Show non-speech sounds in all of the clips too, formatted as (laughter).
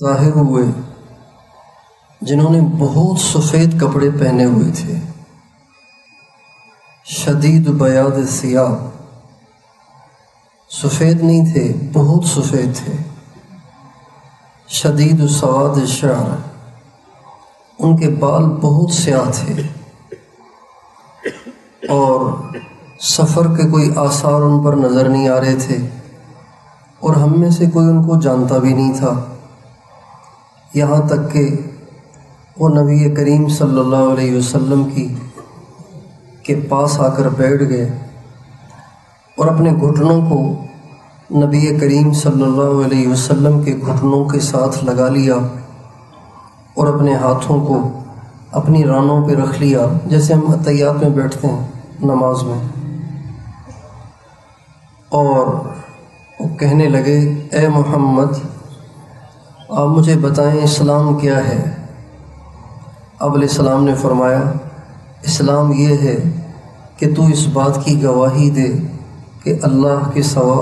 ظاہر ہوئے، جنہوں نے بہت سفید کپڑے پہنے ہوئے تھے۔ شدید بیاد سیاہ۔ سفید نہیں تھے، بہت سفید تھے۔ شدید سواد شعر ان کے بال بہت سیاہ تھے۔ اور سفر کے کوئی آثار ان پر نظر نہیں آ رہے تھے۔ اور ہم میں سے کوئی ان کو جانتا بھی نہیں تھا۔ یہاں تک کہ وہ نبی کریم صلی اللہ علیہ وسلم کی کے پاس آ کر بیٹھ گئے اور اپنے گھٹنوں کو نبی کریم صلی اللہ علیہ وسلم کے گھٹنوں کے ساتھ لگا لیا اور اپنے ہاتھوں کو اپنی رانوں پہ رکھ لیا، جیسے ہم عطیات میں بیٹھتے ہیں نماز میں۔ اور وہ کہنے لگے، اے محمد آپ مجھے بتائیں اسلام کیا ہے؟ اب علیہ السلام نے فرمایا، اسلام یہ ہے کہ تو اس بات کی گواہی دے کہ اللہ کے سوا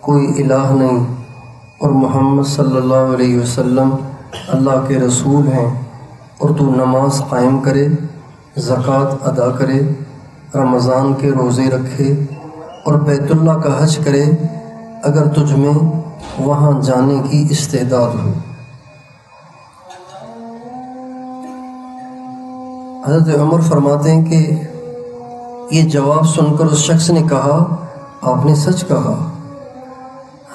کوئی الہ نہیں اور محمد صلی اللہ علیہ وسلم اللہ کے رسول ہیں اور تو نماز قائم کرے، زکوٰۃ ادا کرے، رمضان کے روزے رکھے اور بیت اللہ کا حج کرے، اگر تجھ میں وہاں جانے کی استعداد ہو حضرت عمر فرماتے ہیں کہ یہ جواب سن کر اس شخص نے کہا، آپ نے سچ کہا۔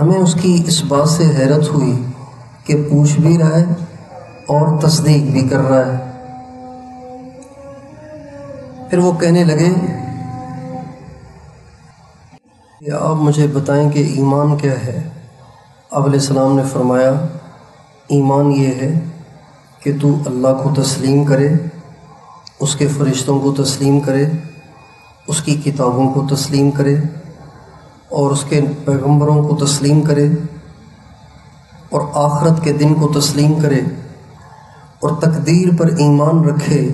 ہمیں اس کی اس بات سے حیرت ہوئی کہ پوچھ بھی رہا ہے اور تصدیق بھی کر رہا ہے۔ پھر وہ کہنے لگے، کہ آپ مجھے بتائیں کہ ایمان کیا ہے۔ اب علیہ السلام نے فرمایا، ایمان یہ ہے کہ تو اللہ کو تسلیم کرے، اس کے فرشتوں کو تسلیم کرے، اس کی کتابوں کو تسلیم کرے، اور اس کے پیغمبروں کو تسلیم کرے، اور آخرت کے دن کو تسلیم کرے، اور تقدیر پر ایمان رکھے،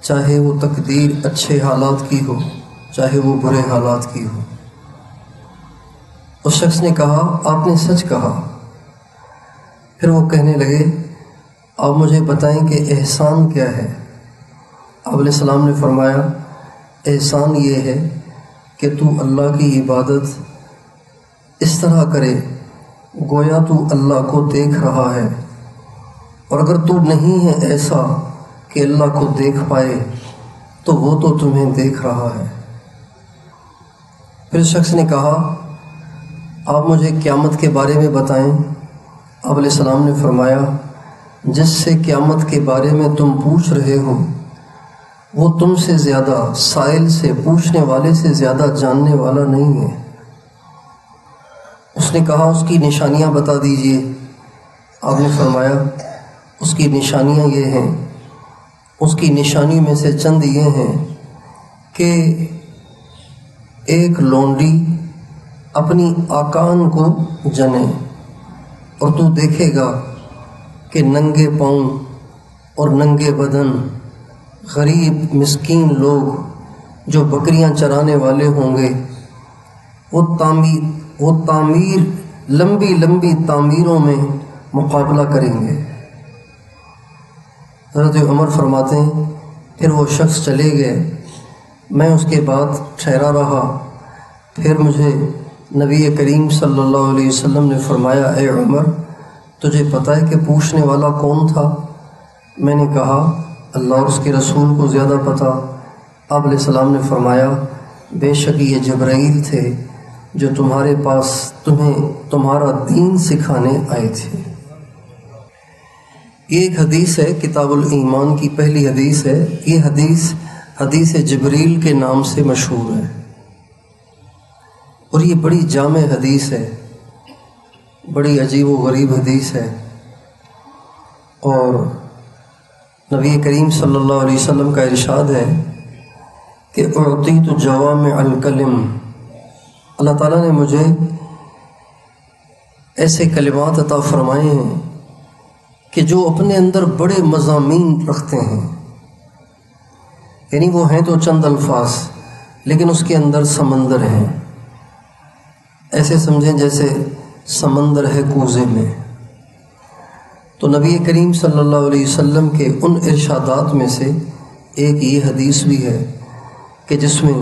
چاہے وہ تقدیر اچھے حالات کی ہو، چاہے وہ برے حالات کی ہو۔ اس شخص نے کہا، آپ نے سچ کہا۔ پھر وہ کہنے لگے، آپ مجھے بتائیں کہ احسان کیا ہے؟ آپ علیہ السلام نے فرمایا، احسان یہ ہے کہ تو اللہ کی عبادت اس طرح کرے، گویا تو اللہ کو دیکھ رہا ہے۔ اور اگر تو نہیں ہے ایسا کہ اللہ کو دیکھ پائے، تو وہ تو تمہیں دیکھ رہا ہے۔ پھر شخص نے کہا آپ مجھے قیامت کے بارے میں بتائیں۔ اب علیہ السلام نے فرمایا، جس سے قیامت کے بارے میں تم پوچھ رہے ہو، وہ تم سے زیادہ سائل سے پوچھنے والے سے زیادہ جاننے والا نہیں ہے۔ اس نے کہا، اس کی نشانیاں بتا دیجیے۔ آپ نے فرمایا، اس کی نشانیاں یہ ہیں۔ اس کی نشانی میں سے چند یہ ہیں کہ ایک لونڈی اپنی آکان کو جنے اور تو دیکھے گا کہ ننگے پاؤں اور ننگے بدن غریب مسکین لوگ جو بکریاں چرانے والے ہوں گے۔ وہ تعمیر وہ تعمیر، لمبی لمبی تعمیروں میں مقابلہ کریں گے۔ حضرت عمر فرماتے ہیں، پھر وہ شخص چلے گئے۔ میں اس کے بعد ٹھہرا رہا۔ پھر مجھے نبی کریم صلی اللہ علیہ وسلم نے فرمایا، اے عمر، تجھے پتہ ہے کہ پوچھنے والا کون تھا؟ میں نے کہا، اللہ اور اس کے رسول کو زیادہ پتہ۔ اب علیہ السلام نے فرمایا، بے شک یہ جبرائیل تھے جو تمہارے پاس تمہیں تمہارا دین سکھانے آئے تھے۔ یہ ایک حدیث ہے، کتاب الایمان کی پہلی حدیث ہے۔ یہ حدیث حدیث جبریل کے نام سے مشہور ہے۔ اور یہ بڑی جامع حدیث ہے۔ بڑی عجیب و غریب حدیث ہے۔ اور نبی کریم صلی اللہ علیہ وسلم کا ارشاد ہے کہ عرتی تو جوام الکلم۔ اللہ تعالیٰ نے مجھے ایسے کلمات عطا فرمائے ہیں کہ جو اپنے اندر بڑے مضامین رکھتے ہیں۔ یعنی وہ ہیں تو چند الفاظ، لیکن اس کے اندر سمندر ہیں۔ ایسے سمجھیں جیسے سمندر ہے کوزے میں۔ تو نبی کریم صلی اللہ علیہ وسلم کے ان ارشادات میں سے ایک یہ حدیث بھی ہے کہ جس میں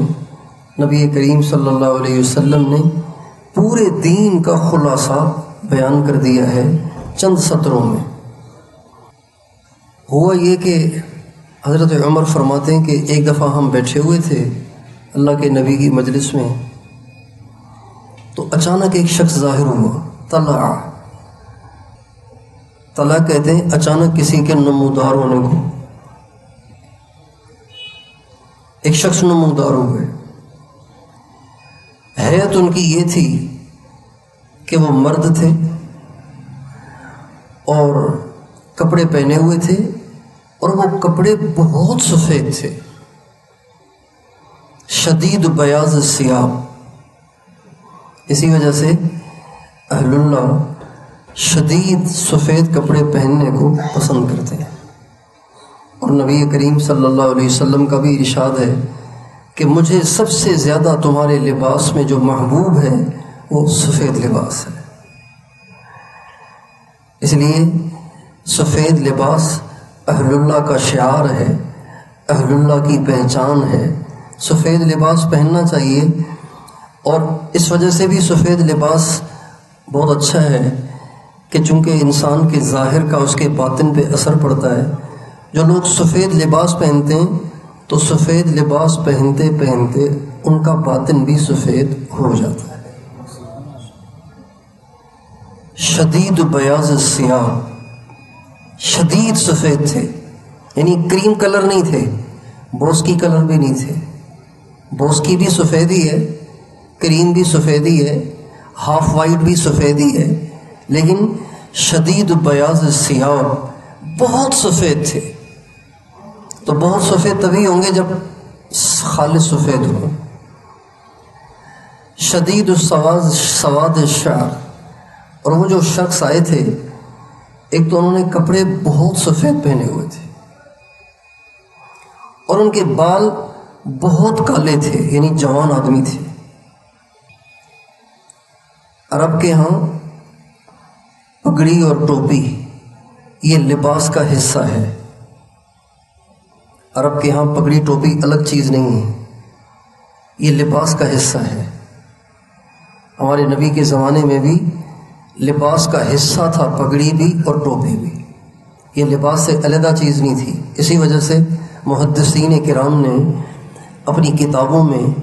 نبی کریم صلی اللہ علیہ وسلم نے پورے دین کا خلاصہ بیان کر دیا ہے چند سطروں میں۔ ہوا یہ کہ حضرت عمر فرماتے ہیں کہ ایک دفعہ ہم بیٹھے ہوئے تھے اللہ کے نبی کی مجلس میں۔ تو اچانک ایک شخص ظاہر ہوا طلع طلع کہتے ہیں، اچانک کسی کے نمودار ہونے کو۔ ایک شخص نمودار ہوئے حیت ان کی یہ تھی کہ وہ مرد تھے اور کپڑے پہنے ہوئے تھے اور وہ کپڑے بہت سفید تھے۔ شدید بیاض سیاب اسی وجہ سے اہل اللہ شدید سفید کپڑے پہننے کو پسند کرتے ہیں۔ اور نبی کریم صلی اللہ علیہ وسلم کا بھی ارشاد ہے کہ مجھے سب سے زیادہ تمہارے لباس میں جو محبوب ہے وہ سفید لباس ہے۔ اس لیے سفید لباس اہل اللہ کا شعار ہے، اہل اللہ کی پہچان ہے۔ سفید لباس پہننا چاہیے اور اس وجہ سے بھی سفید لباس بہت اچھا ہے کہ چونکہ انسان کے ظاہر کا اس کے باطن پہ اثر پڑتا ہے۔ جو لوگ سفید لباس پہنتے ہیں، تو سفید لباس پہنتے پہنتے ان کا باطن بھی سفید ہو جاتا ہے۔ شدید بیاض سیاہ۔ شدید سفید تھے۔ یعنی کریم کلر نہیں تھے۔ بوسکی کلر بھی نہیں تھے۔ بوسکی بھی سفید ہی ہے۔ کریم بھی سفید ہی ہے، ہاف وائٹ بھی سفید ہی ہے، لیکن شدید بیاض سیاہ بہت سفید تھے۔ تو بہت سفید تبھی ہوں گے جب خالص سفید ہو۔ شدید السواد سواد شعر۔ اور وہ جو شخص آئے تھے، ایک تو انہوں نے کپڑے بہت سفید پہنے ہوئے تھے۔ اور ان کے بال بہت کالے تھے یعنی جوان آدمی تھے۔ عرب کے ہاں پگڑی اور ٹوپی، یہ لباس کا حصہ ہے۔ عرب کے ہاں پگڑی، ٹوپی الگ چیز نہیں ہے، یہ لباس کا حصہ ہے۔ ہمارے نبی کے زمانے میں بھی لباس کا حصہ تھا، پگڑی بھی اور ٹوپی بھی۔ یہ لباس سے علیحدہ چیز نہیں تھی۔ اسی وجہ سے محدثین کرام نے اپنی کتابوں میں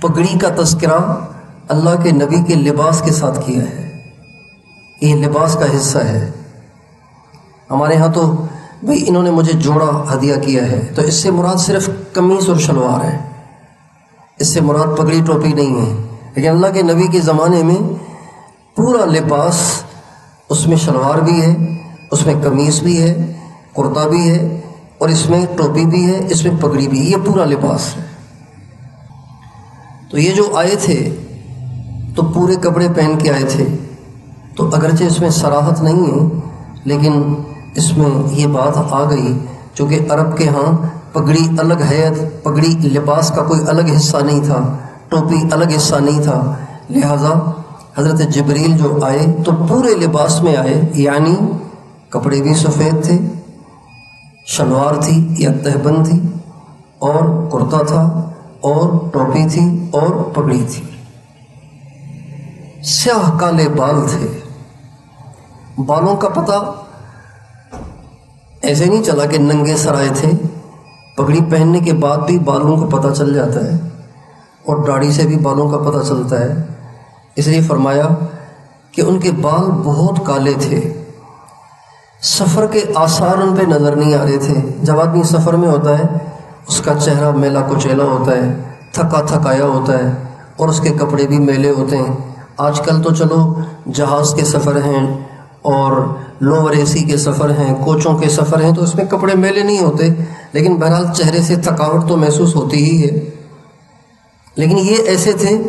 پگڑی کا تذکرہ اللہ کے نبی کے لباس کے ساتھ کیا ہے۔ یہ لباس کا حصہ ہے۔ ہمارے ہاں تو بھئی انہوں نے مجھے جوڑا، ہدیہ کیا ہے۔ تو اس سے مراد صرف قمیص اور شلوار ہے۔ اس سے مراد پگڑی ٹوپی نہیں ہے۔ لیکن اللہ کے نبی کے زمانے میں پورا لباس، اس میں شلوار بھی ہے، اس میں قمیص بھی ہے، کرتا بھی ہے، اور اس میں ٹوپی بھی ہے، اس میں پگڑی بھی ہے۔ یہ پورا لباس ہے۔ تو یہ جو آئے تھے تو پورے کپڑے پہن کے آئے تھے۔ تو اگرچہ اس میں سراحت نہیں ہے، لیکن اس میں یہ بات آ گئی، چونکہ عرب کے ہاں پگڑی الگ حیت، پگڑی لباس کا کوئی الگ حصہ نہیں تھا، ٹوپی الگ حصہ نہیں تھا۔ لہٰذا حضرت جبریل جو آئے تو پورے لباس میں آئے یعنی کپڑے بھی سفید تھے، شلوار تھی، یا تہبند تھی، اور کرتا تھا، اور ٹوپی تھی، اور پگڑی تھی۔ سیاہ کالے بال تھے۔ بالوں کا پتہ ایسے نہیں چلا کہ ننگے سرائے تھے۔ پگڑی پہننے کے بعد بھی بالوں کا پتہ چل جاتا ہے اور داڑھی سے بھی بالوں کا پتہ چلتا ہے۔ اس لیے فرمایا کہ ان کے بال بہت کالے تھے۔ سفر کے آثار ان پہ نظر نہیں آ رہے تھے۔ جب آدمی سفر میں ہوتا ہے، اس کا چہرہ میلا کچیلا ہوتا ہے، تھکا تھکایا ہوتا ہے اور اس کے کپڑے بھی میلے ہوتے ہیں۔ آج کل تو چلو، جہاز کے سفر ہیں اور لوور اے سی کے سفر ہیں، کوچوں کے سفر ہیں، تو اس میں کپڑے میلے نہیں ہوتے۔ لیکن بہرحال چہرے سے تھکاوٹ تو محسوس ہوتی ہی ہے۔ لیکن یہ ایسے تھے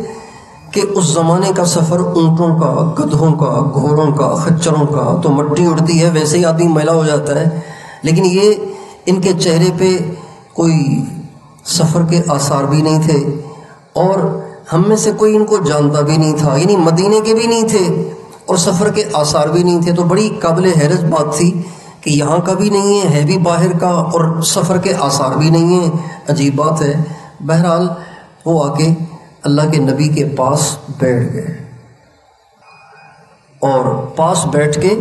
کہ اس زمانے کا سفر اونٹوں کا، گدھوں کا، گھوڑوں کا، خچروں کا، تو مٹی اڑتی ہے، ویسے ہی آدمی میلا ہو جاتا ہے۔ لیکن یہ ان کے چہرے پہ کوئی سفر کے آثار بھی نہیں تھے۔ اور ہم میں سے کوئی ان کو جانتا بھی نہیں تھا یعنی مدینے کے بھی نہیں تھے اور سفر کے آثار بھی نہیں تھے۔ تو بڑی قابل حیرت بات تھی کہ یہاں کا بھی نہیں ہے ہے بھی باہر کا اور سفر کے آثار بھی نہیں ہیں۔ عجیب بات ہے۔ بہرحال وہ آ کے اللہ کے نبی کے پاس بیٹھ گئے۔ اور پاس بیٹھ کے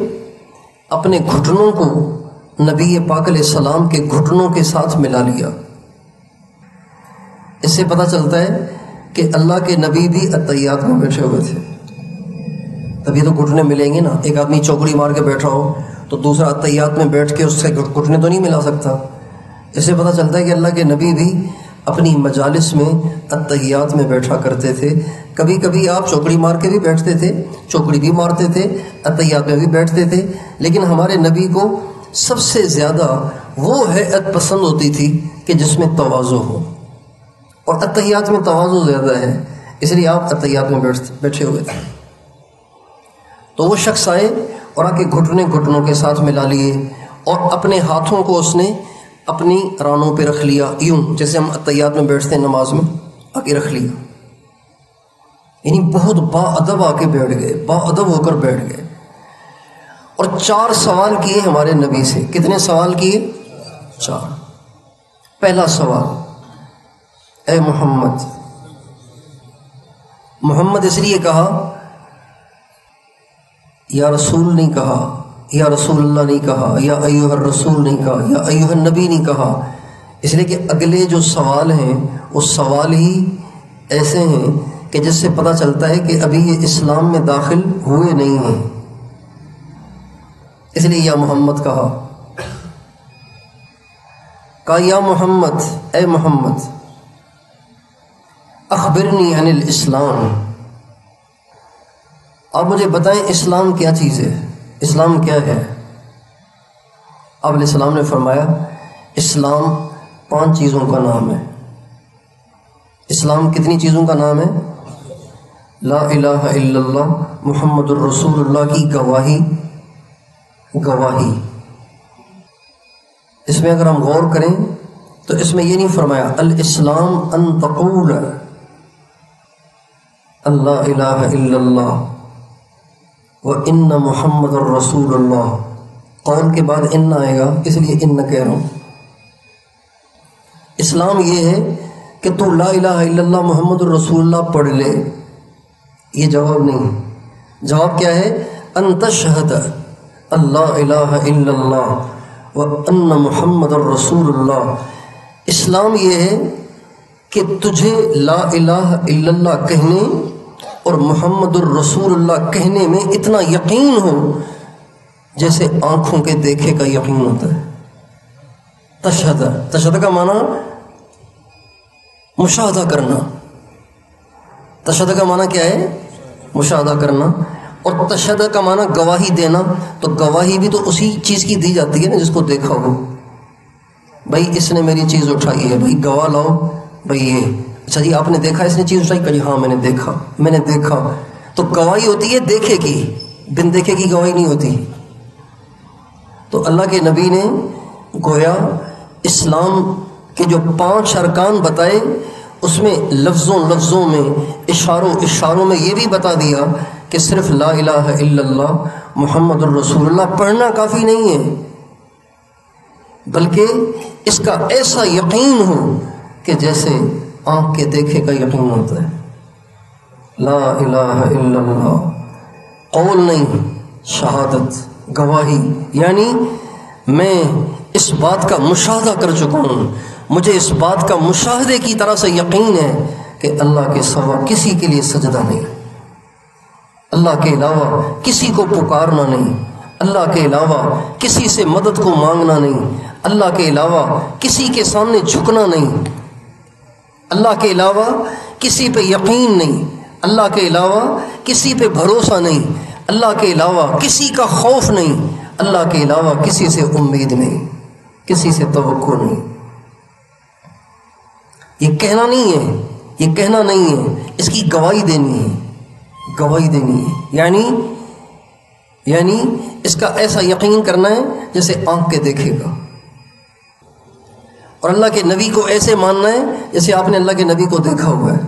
اپنے گھٹنوں کو نبی پاک علیہ السلام کے گھٹنوں کے ساتھ ملا لیا۔ اس سے پتہ چلتا ہے کہ اللہ کے نبی بھی عطیات میں بیٹھے ہوئے تھے۔ تبھی تو گھٹنے ملیں گے نا۔ ایک آدمی چوکڑی مار کے بیٹھا ہو تو دوسرا عطیات میں بیٹھ کے اس سے گھٹنے تو نہیں ملا سکتا۔ اس سے پتہ چلتا ہے کہ اللہ کے نبی بھی اپنی مجالس میں عطیات میں بیٹھا کرتے تھے۔ کبھی کبھی آپ چوکڑی مار کے بھی بیٹھتے تھے، چوکڑی بھی مارتے تھے عطیات میں بھی بیٹھتے تھے۔ لیکن ہمارے نبی کو سب سے زیادہ وہ حیت پسند ہوتی تھی کہ جس میں توازو ہو۔ اور عطیات میں توازو زیادہ ہے، اس لیے آپ عطیات میں بیٹھے ہوئے تھے۔ تو وہ شخص آئے اور آ کے گھٹنے گھٹنوں کے ساتھ ملا لیے اور اپنے ہاتھوں کو اس نے اپنی رانوں پہ رکھ لیا۔ یوں جیسے ہم عطیات میں بیٹھتے ہیں نماز میں، آ کے رکھ لیا۔ یعنی بہت با ادب آ کے بیٹھ گئے، با ادب ہو کر بیٹھ گئے۔ اور چار سوال کیے ہمارے نبی سے۔ کتنے سوال کیے؟ چار۔ پہلا سوال اے محمد۔ محمد اس لیے کہا، یا رسول نہیں کہا، یا رسول اللہ نہیں کہا، یا ایوہ الرسول نہیں کہا، یا ایوہ النبی نہیں کہا۔ اس لیے کہ اگلے جو سوال ہیں، وہ سوال ہی ایسے ہیں کہ جس سے پتہ چلتا ہے کہ ابھی یہ اسلام میں داخل ہوئے نہیں ہیں۔ اس لیے یا محمد کہا۔ کہا، یا محمد، اے محمد اخبرنی عن الاسلام۔ آپ مجھے بتائیں اسلام کیا چیز ہے؟ اسلام کیا ہے؟ آپ علیہ السلام نے فرمایا، اسلام پانچ چیزوں کا نام ہے۔ اسلام کتنی چیزوں کا نام ہے؟ لا الہ الا اللہ، محمد الرسول اللہ کی گواہی گواہی۔ اس میں اگر ہم غور کریں، تو اس میں یہ نہیں فرمایا، الاسلام ان تقول۔ اللہ الہ الا اللہ وہ ان محمد الرسول اللہ قول کے بعد ان آئے گا، اس لیے ان کہہ رہا ہوں۔ اسلام یہ ہے کہ تو لا الہ الا اللہ محمد الرسول اللہ پڑھ لے۔ یہ جواب نہیں جواب کیا ہے؟ انتشہد اللہ الہ الا اللہ و ان محمد الرسول اللہ۔ اسلام یہ ہے کہ تجھے لا الہ الا اللہ کہنے اور محمد الرسول اللہ کہنے میں اتنا یقین ہو جیسے آنکھوں کے دیکھے کا یقین ہوتا ہے۔ تشہد تشہد کا معنی مشاہدہ کرنا۔ تشہد کا معنی کیا ہے؟ مشاہدہ کرنا۔ اور تشہد کا معنی گواہی دینا۔ تو گواہی بھی تو اسی چیز کی دی جاتی ہے نا جس کو دیکھا ہو۔ بھائی، اس نے میری چیز اٹھائی ہے۔ بھائی، گواہ لاؤ۔ بھائی، یہ اچھا جی آپ نے دیکھا اس نے چیز اٹھائی کہ جی ہاں میں نے دیکھا، میں نے دیکھا۔ تو گواہی ہوتی ہے، دیکھے کی بن دیکھے کی گواہی نہیں ہوتی۔ تو اللہ کے نبی نے گویا اسلام کے جو پانچ ارکان بتائے، اس میں لفظوں لفظوں میں، اشاروں اشاروں میں یہ بھی بتا دیا کہ صرف لا الہ الا اللہ، محمد الرسول اللہ، پڑھنا کافی نہیں ہے۔ بلکہ اس کا ایسا یقین ہو کہ جیسے آنکھ کے دیکھے کا یقین ہوتا ہے۔ لا الہ الا اللہ۔ قول نہیں، شہادت، گواہی۔ یعنی میں اس بات کا مشاہدہ کر چکا ہوں۔ مجھے اس بات کا مشاہدے کی طرح سے یقین ہے کہ اللہ کے سوا کسی کے لیے سجدہ نہیں۔ اللہ کے علاوہ کسی کو پکارنا نہیں۔ اللہ کے علاوہ کسی سے مدد کو مانگنا نہیں۔ اللہ کے علاوہ کسی کے سامنے جھکنا نہیں۔ اللہ کے علاوہ کسی پہ یقین نہیں، اللہ کے علاوہ کسی پہ بھروسہ نہیں، اللہ کے علاوہ کسی کا خوف نہیں، اللہ کے علاوہ کسی سے امید نہیں، کسی سے توقع نہیں۔ یہ کہنا نہیں ہے، یہ کہنا نہیں ہے، اس کی گواہی دینی ہے، گواہی دینی ہے۔ یعنی یعنی اس کا ایسا یقین کرنا ہے جیسے آنکھ کے دیکھے گا۔ اور اللہ کے نبی کو ایسے ماننا ہے جیسے آپ نے اللہ کے نبی کو دیکھا ہوا ہے۔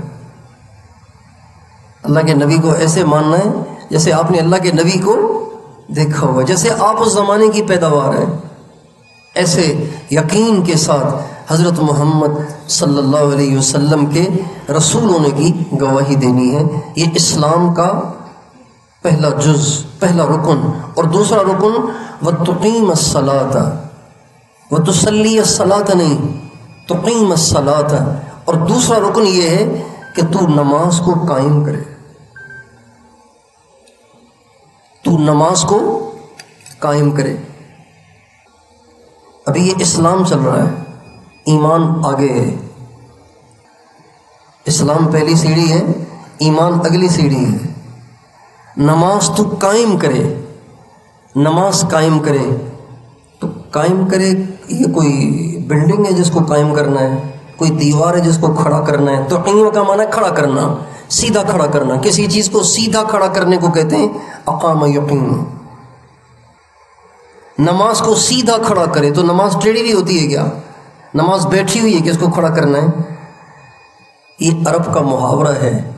اللہ کے نبی کو ایسے ماننا ہے جیسے آپ نے اللہ کے نبی کو دیکھا ہوا ہے۔ جیسے آپ اس زمانے کی پیداوار ہیں۔ ایسے یقین کے ساتھ حضرت محمد صلی اللہ علیہ وسلم کے رسول ہونے کی گواہی دینی ہے۔ یہ اسلام کا پہلا جز، پہلا رکن۔ اور دوسرا رکن و تقیم الصلاۃ و تسلی الصلاۃ نہیں، تقیم الصلاۃ۔ اور دوسرا رکن یہ ہے کہ تو نماز کو قائم کرے۔ تو نماز کو قائم کرے۔ ابھی یہ اسلام چل رہا ہے، ایمان آگے ہے۔ اسلام پہلی سیڑھی ہے، ایمان اگلی سیڑھی ہے۔ نماز تو قائم کرے، نماز قائم کرے۔ قائم کرے، یہ کوئی بلڈنگ ہے جس کو قائم کرنا ہے، کوئی دیوار ہے جس کو کھڑا کرنا ہے، تو قیم کا معنی کھڑا کرنا، سیدھا کھڑا کرنا۔ کسی چیز کو سیدھا کھڑا کرنے کو کہتے ہیں، اقام یقین۔ نماز کو سیدھا کھڑا کرے، تو نماز ٹیڑھی بھی ہوتی ہے کیا؟ نماز بیٹھی ہوئی ہے کہ اس کو کھڑا کرنا ہے؟ یہ عرب کا محاورہ ہے،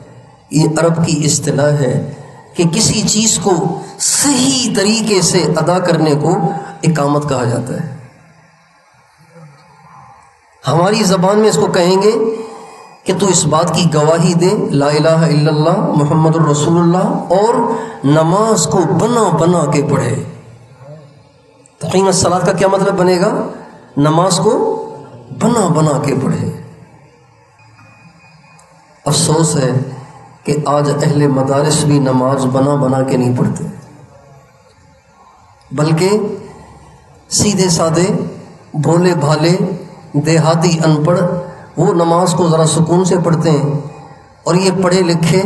یہ عرب کی اصطلاح ہے۔ کہ کسی چیز کو صحیح طریقے سے ادا کرنے کو اقامت کہا جاتا ہے۔ ہماری زبان میں اس کو کہیں گے کہ تو اس بات کی گواہی دے، لا الہ الا اللہ، محمد الرسول اللہ، اور نماز کو بنا بنا کے پڑھے۔ تقیم الصلاط کا کیا مطلب بنے گا؟ نماز کو بنا بنا کے پڑھے۔ افسوس ہے کہ آج اہل مدارس بھی نماز بنا بنا کے نہیں پڑھتے۔ بلکہ سیدھے سادے بھولے بھالے دیہاتی ان پڑھ وہ نماز کو ذرا سکون سے پڑھتے ہیں اور یہ پڑھے لکھے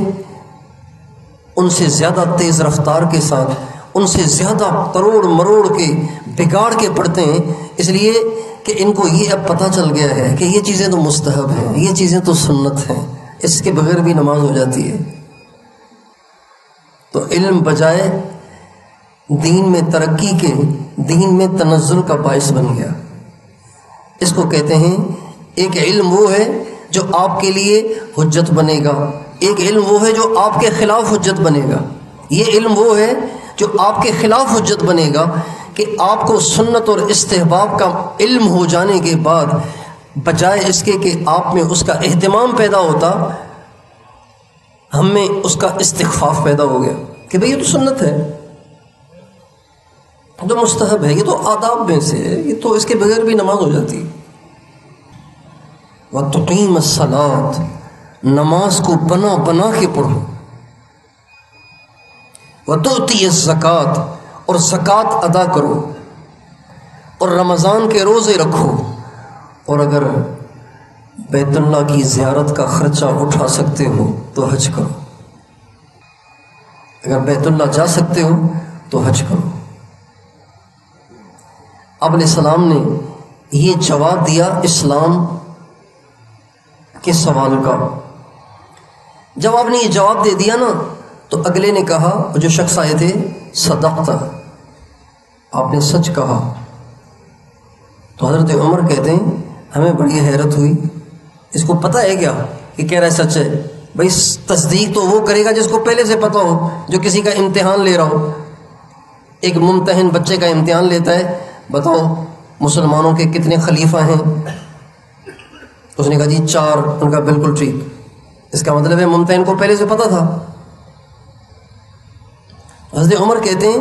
ان سے زیادہ تیز رفتار کے ساتھ، ان سے زیادہ کروڑ مروڑ کے بگاڑ کے پڑھتے ہیں۔ اس لیے کہ ان کو یہ اب پتہ چل گیا ہے کہ یہ چیزیں تو مستحب ہیں، یہ چیزیں تو سنت ہیں۔ اس کے بغیر بھی نماز ہو جاتی ہے۔ تو علم بجائے دین میں ترقی کے، دین میں تنزل کا باعث بن گیا۔ اس کو کہتے ہیں، ایک علم وہ ہے جو آپ کے لیے حجت بنے گا۔ ایک علم وہ ہے جو آپ کے خلاف حجت بنے گا۔ یہ علم وہ ہے جو آپ کے خلاف حجت بنے گا کہ آپ کو سنت اور استحباب کا علم ہو جانے کے بعد بجائے اس کے کہ آپ میں اس کا اہتمام پیدا ہوتا، ہم میں اس کا استخفاف پیدا ہو گیا کہ بھئی یہ تو سنت ہے۔ جو مستحب ہے، یہ تو آداب میں سے ہے، یہ تو اس کے بغیر بھی نماز ہو جاتی۔ وہ تقیم الصلاط نماز کو بنا بنا کے پڑھو۔ وہ دوتی زکوٰۃ اور زکوٰۃ ادا کرو۔ اور رمضان کے روزے رکھو۔ اور اگر بیت اللہ کی زیارت کا خرچہ اٹھا سکتے ہو تو حج کرو۔ اگر بیت اللہ جا سکتے ہو تو حج کرو۔ اب علیہ السلام نے یہ جواب دیا اسلام کے سوال کا۔ جب آپ نے یہ جواب دے دیا نا، تو اگلے نے کہا جو شخص آئے تھے، صدقتا، آپ نے سچ کہا۔ تو حضرت عمر کہتے ہیں ہمیں بڑی حیرت ہوئی۔ اس کو پتہ ہے کیا کہ کہہ رہا ہے سچ ہے؟ بھائی، تصدیق تو وہ کرے گا جس کو پہلے سے پتہ ہو، جو کسی کا امتحان لے رہا ہو۔ ایک ممتحن بچے کا امتحان لیتا ہے۔ بتاؤ مسلمانوں کے کتنے خلیفہ ہیں؟ اس نے کہا جی چار۔ ان کا بالکل ٹھیک۔ اس کا مطلب ہے ممتحن کو پہلے سے پتہ تھا۔ حضرت عمر کہتے ہیں،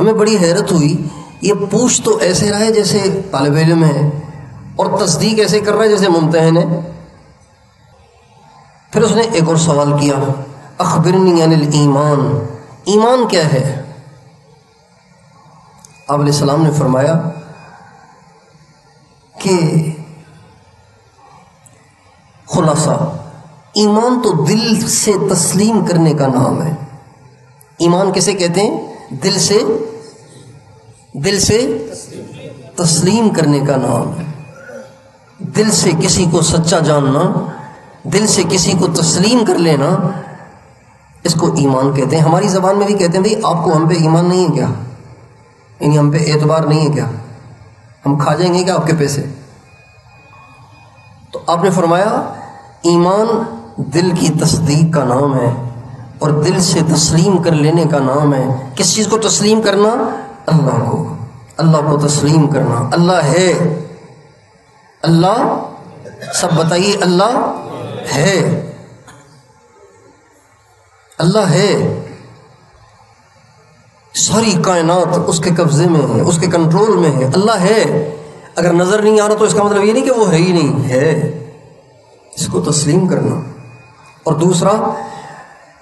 ہمیں بڑی حیرت ہوئی، یہ پوچھ تو ایسے رہا ہے جیسے طالب علم ہے اور تصدیق ایسے کر رہا ہے جیسے ممتحن ہے۔ پھر اس نے ایک اور سوال کیا، اخبرنی عن ایمان ایمان کیا ہے؟ آپ علیہ السلام نے فرمایا کہ خلاصہ، ایمان تو دل سے تسلیم کرنے کا نام ہے۔ ایمان کسے کہتے ہیں؟ دل سے دل سے تسلیم کرنے کا نام ہے۔ دل سے کسی کو سچا جاننا، دل سے کسی کو تسلیم کر لینا، اس کو ایمان کہتے ہیں۔ ہماری زبان میں بھی کہتے ہیں، بھائی، آپ کو ہم پہ ایمان نہیں ہے کیا؟ یعنی ہم پہ اعتبار نہیں ہے کیا؟ ہم کھا جائیں گے کیا آپ کے پیسے؟ تو آپ نے فرمایا، ایمان دل کی تصدیق کا نام ہے اور دل سے تسلیم کر لینے کا نام ہے۔ کس چیز کو تسلیم کرنا؟ اللہ کو۔ اللہ کو تسلیم کرنا۔ اللہ ہے۔ اللہ سب بتائیے اللہ ہے۔ اللہ ہے۔ ساری کائنات اس کے قبضے میں ہے، اس کے کنٹرول میں ہے۔ اللہ ہے۔ اگر نظر نہیں آ رہا تو اس کا مطلب یہ نہیں کہ وہ ہے ہی نہیں، ہے۔ اس کو تسلیم کرنا۔ اور دوسرا،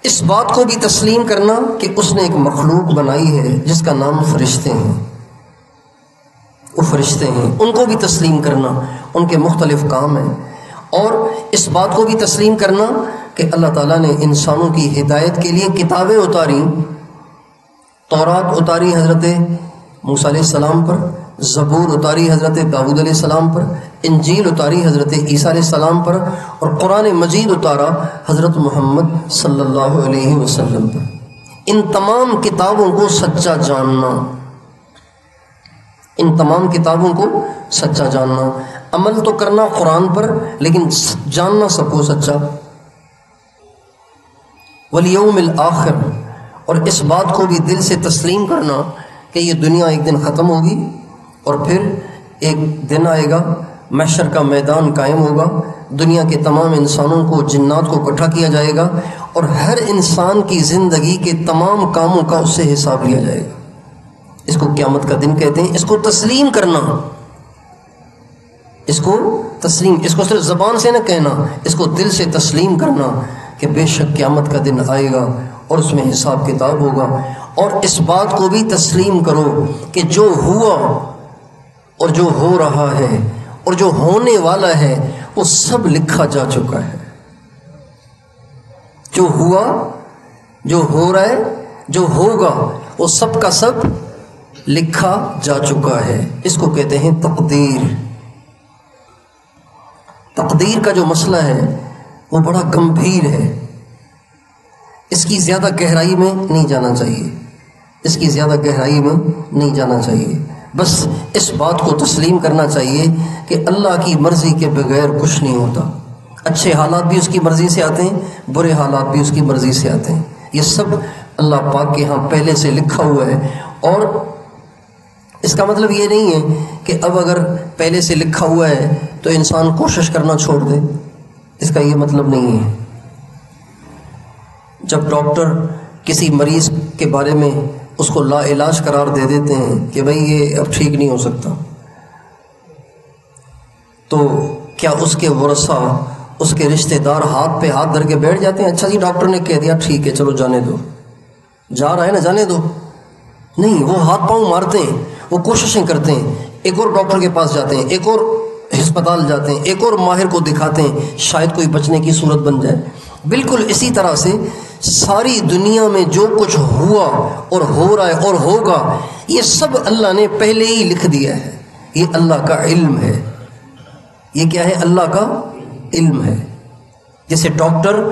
اس بات کو بھی تسلیم کرنا کہ اس نے ایک مخلوق بنائی ہے جس کا نام فرشتے ہیں۔ وہ فرشتے ہیں، ان کو بھی تسلیم کرنا۔ ان کے مختلف کام ہیں۔ اور اس بات کو بھی تسلیم کرنا کہ اللہ تعالیٰ نے انسانوں کی ہدایت کے لیے کتابیں اتاری۔ تورات اتاری حضرت موسیٰ علیہ السلام پر، زبور اتاری حضرت داود علیہ السلام پر، انجیل اتاری حضرت عیسیٰ علیہ السلام پر، اور قرآن مجید اتارا حضرت محمد صلی اللہ علیہ وسلم پر۔ ان تمام کتابوں کو سچا جاننا۔ ان تمام کتابوں کو سچا جاننا۔ عمل تو کرنا قرآن پر، لیکن جاننا سب کو سچا۔ ولیوم الآخر۔ اور اس بات کو بھی دل سے تسلیم کرنا کہ یہ دنیا ایک دن ختم ہوگی اور پھر ایک دن آئے گا، محشر کا میدان قائم ہوگا۔ دنیا کے تمام انسانوں کو، جنات کو اکٹھا کیا جائے گا اور ہر انسان کی زندگی کے تمام کاموں کا اس سے حساب لیا جائے گا۔ اس کو قیامت کا دن کہتے ہیں، اس کو تسلیم کرنا۔ اس کو تسلیم، اس کو صرف زبان سے نہ کہنا، اس کو دل سے تسلیم کرنا کہ بے شک قیامت کا دن آئے گا اور اس میں حساب کتاب ہوگا۔ اور اس بات کو بھی تسلیم کرو کہ جو ہوا اور جو ہو رہا ہے اور جو ہونے والا ہے، وہ سب لکھا جا چکا ہے۔ جو ہوا، جو ہو رہا ہے، جو ہوگا، وہ سب کا سب لکھا جا چکا ہے۔ اس کو کہتے ہیں تقدیر۔ تقدیر کا جو مسئلہ ہے، وہ بڑا گمبھیر ہے۔ اس کی زیادہ گہرائی میں نہیں جانا چاہیے۔ اس کی زیادہ گہرائی میں نہیں جانا چاہیے۔ بس اس بات کو تسلیم کرنا چاہیے کہ اللہ کی مرضی کے بغیر کچھ نہیں ہوتا۔ اچھے حالات بھی اس کی مرضی سے آتے ہیں، برے حالات بھی اس کی مرضی سے آتے ہیں۔ یہ سب اللہ پاک کے ہاں پہلے سے لکھا ہوا ہے اور اس کا مطلب یہ نہیں ہے کہ اب اگر پہلے سے لکھا ہوا ہے تو انسان کوشش کرنا چھوڑ دے۔ اس کا یہ مطلب نہیں ہے۔ جب ڈاکٹر کسی مریض کے بارے میں اس کو لا علاج قرار دے دیتے ہیں کہ بھائی یہ اب ٹھیک نہیں ہو سکتا، تو کیا اس کے ورثہ، اس کے رشتہ دار ہاتھ پہ ہاتھ دھر کے بیٹھ جاتے ہیں؟ اچھا جی ڈاکٹر نے کہہ دیا، ٹھیک ہے، چلو جانے دو۔ جا رہا ہے نا، جانے دو۔ نہیں، وہ ہاتھ پاؤں مارتے ہیں۔ وہ کوششیں کرتے ہیں۔ ایک اور ڈاکٹر کے پاس جاتے ہیں، ایک اور ہسپتال جاتے ہیں، ایک اور ماہر کو دکھاتے ہیں، شاید کوئی بچنے کی صورت بن جائے۔ بالکل اسی طرح سے ساری دنیا میں جو کچھ ہوا اور ہو رہا ہے اور ہوگا، یہ سب اللہ نے پہلے ہی لکھ دیا ہے۔ یہ اللہ کا علم ہے۔ یہ کیا ہے؟ اللہ کا علم ہے۔ جیسے ڈاکٹر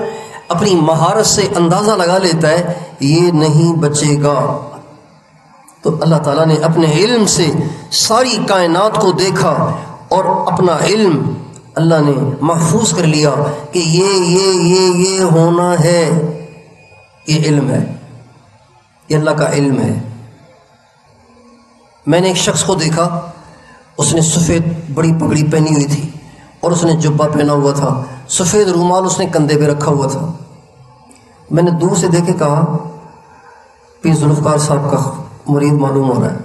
اپنی مہارت سے اندازہ لگا لیتا ہے، یہ نہیں بچے گا۔ تو اللہ تعالیٰ نے اپنے علم سے ساری کائنات کو دیکھا اور اپنا علم اللہ نے محفوظ کر لیا کہ یہ یہ یہ یہ ہونا ہے۔ یہ علم ہے۔ یہ اللہ کا علم ہے۔ میں نے ایک شخص کو دیکھا، اس نے سفید بڑی پگڑی پہنی ہوئی تھی اور اس نے جبہ پہنا ہوا تھا۔ سفید رومال اس نے کندھے پہ رکھا ہوا تھا۔ میں نے دور سے دیکھے کہا، پیر ذوالفقار صاحب کا مرید معلوم ہو رہا ہے۔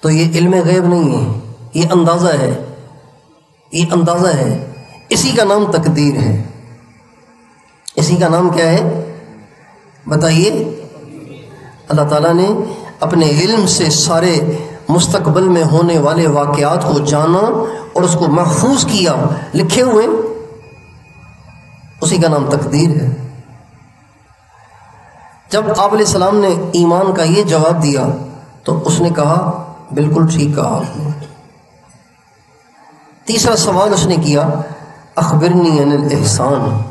تو یہ علم غیب نہیں ہے، یہ اندازہ ہے۔ یہ اندازہ ہے۔ اسی کا نام تقدیر ہے۔ اسی کا نام کیا ہے؟ بتائیے۔ اللہ تعالیٰ نے اپنے علم سے سارے مستقبل میں ہونے والے واقعات کو جانا اور اس کو محفوظ کیا، لکھے ہوئے۔ اسی کا نام تقدیر ہے۔ جب آپ علیہ السلام نے ایمان کا یہ جواب دیا تو اس نے کہا، بالکل ٹھیک کہا آپ نے۔ تیسرا سوال اس نے کیا، اخبرنی عن الاحسان۔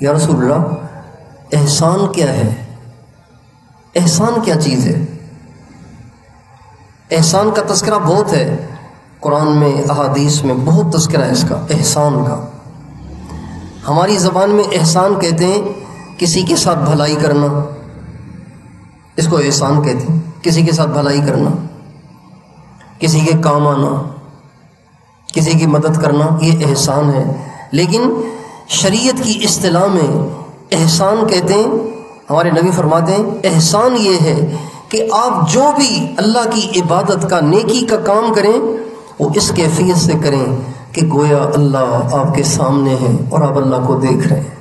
یا رسول اللہ، احسان کیا ہے؟ احسان کیا چیز ہے؟ احسان کا تذکرہ بہت ہے۔ قرآن میں، احادیث میں بہت تذکرہ ہے اس کا، احسان کا۔ ہماری زبان میں احسان کہتے ہیں، کسی کے ساتھ بھلائی کرنا۔ اس کو احسان کہتے ہیں، کسی کے ساتھ بھلائی کرنا، کسی کے کام آنا، کسی کی مدد کرنا، یہ احسان ہے۔ لیکن شریعت کی اصطلاح میں احسان کہتے ہیں، ہمارے نبی فرماتے ہیں، احسان یہ ہے کہ آپ جو بھی اللہ کی عبادت کا، نیکی کا کام کریں، وہ اس کیفیت سے کریں کہ گویا اللہ آپ کے سامنے ہے اور آپ اللہ کو دیکھ رہے ہیں۔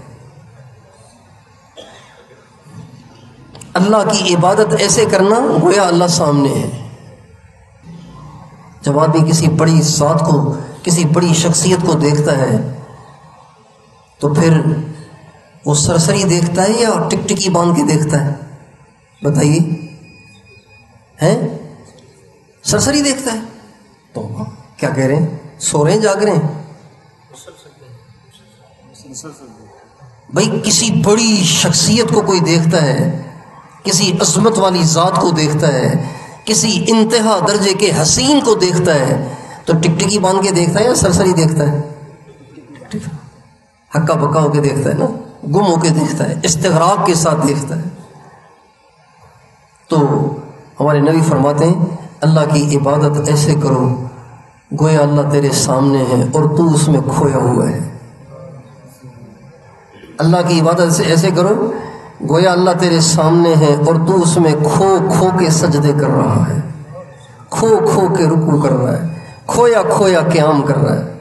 اللہ کی عبادت ایسے کرنا گویا اللہ سامنے ہے۔ جب آدمی کسی بڑی ذات کو، کسی بڑی شخصیت کو دیکھتا ہے، تو پھر وہ سرسری دیکھتا ہے یا ٹک ٹکی باندھ کے دیکھتا ہے؟ بتائیے۔ ہیں؟ سرسری دیکھتا ہے۔ تو کیا کہہ رہے ہیں؟ سو رہے ہیں، جاگ رہے ہیں۔ بھائی، کسی بڑی شخصیت کو کوئی دیکھتا ہے کسی عظمت والی ذات کو دیکھتا ہے، کسی انتہا درجے کے حسین کو دیکھتا ہے، تو ٹک ٹکی باندھ کے دیکھتا ہے یا سرسری دیکھتا ہے؟ ہکا بکا ہو کے دیکھتا ہے نا، گم ہو کے دیکھتا ہے، استغراق کے ساتھ دیکھتا ہے۔ تو ہمارے نبی فرماتے ہیں، اللہ کی عبادت ایسے کرو، گویا اللہ تیرے سامنے ہے اور تو اس میں کھویا ہوا ہے۔ اللہ کی عبادت سے ایسے کرو گویا اللہ تیرے سامنے ہے اور تو اس میں کھو کھو کے سجدے کر رہا ہے۔ کھو کھو کے رکو کر رہا ہے۔ کھویا کھویا قیام کر رہا ہے۔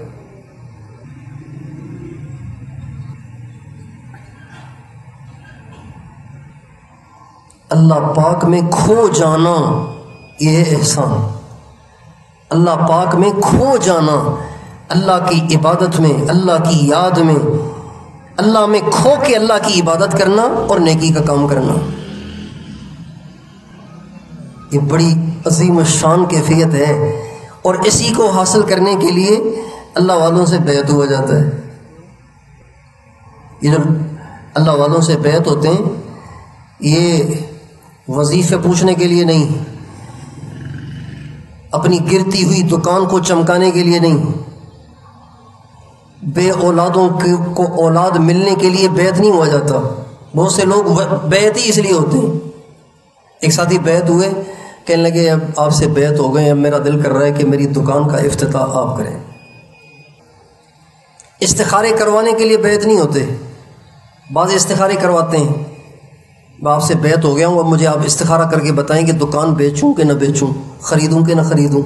اللہ پاک میں کھو جانا یہ احسان۔ اللہ پاک میں کھو جانا اللہ کی عبادت میں، اللہ کی یاد میں اللہ میں کھو کے اللہ کی عبادت کرنا اور نیکی کا کام کرنا۔ یہ بڑی عظیم الشان کیفیت ہے اور اسی کو حاصل کرنے کے لیے اللہ والوں سے بیعت ہوا جاتا ہے۔ یہ جب اللہ والوں سے بیعت ہوتے ہیں، یہ وظیفے پوچھنے کے لیے نہیں، اپنی گرتی ہوئی دکان کو چمکانے کے لیے نہیں۔ بے اولادوں کو اولاد ملنے کے لیے بیت نہیں ہوا جاتا۔ بہت سے لوگ بیت ہی اس لیے ہوتے ہیں۔ ایک ساتھی بیت ہوئے، کہنے لگے، اب آپ سے بیت ہو گئے، اب میرا دل کر رہا ہے کہ میری دکان کا افتتاح آپ کریں۔ استخارے کروانے کے لیے بیت نہیں ہوتے۔ بعض استخارے کرواتے ہیں۔ میں آپ سے بیت ہو گیا ہوں، اب مجھے آپ استخارہ کر کے بتائیں کہ دکان بیچوں کہ نہ بیچوں، خریدوں کہ نہ خریدوں۔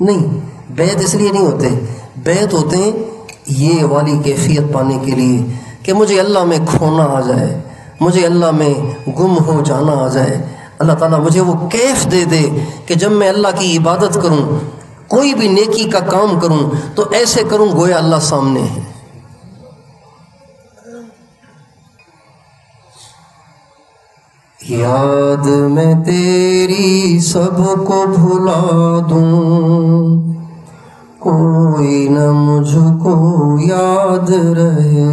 نہیں بیت اس لیے نہیں ہوتے۔ بیت ہوتے ہیں یہ والی کیفیت پانے کے لیے کہ مجھے اللہ میں کھونا آ جائے، مجھے اللہ میں گم ہو جانا آ جائے۔ اللہ تعالیٰ مجھے وہ کیف دے دے کہ جب میں اللہ کی عبادت کروں، کوئی بھی نیکی کا کام کروں، تو ایسے کروں گویا اللہ سامنے ہے۔ یاد میں تیری سب کو بھلا دوں۔ کوئی نہ مجھ کو یاد رہے۔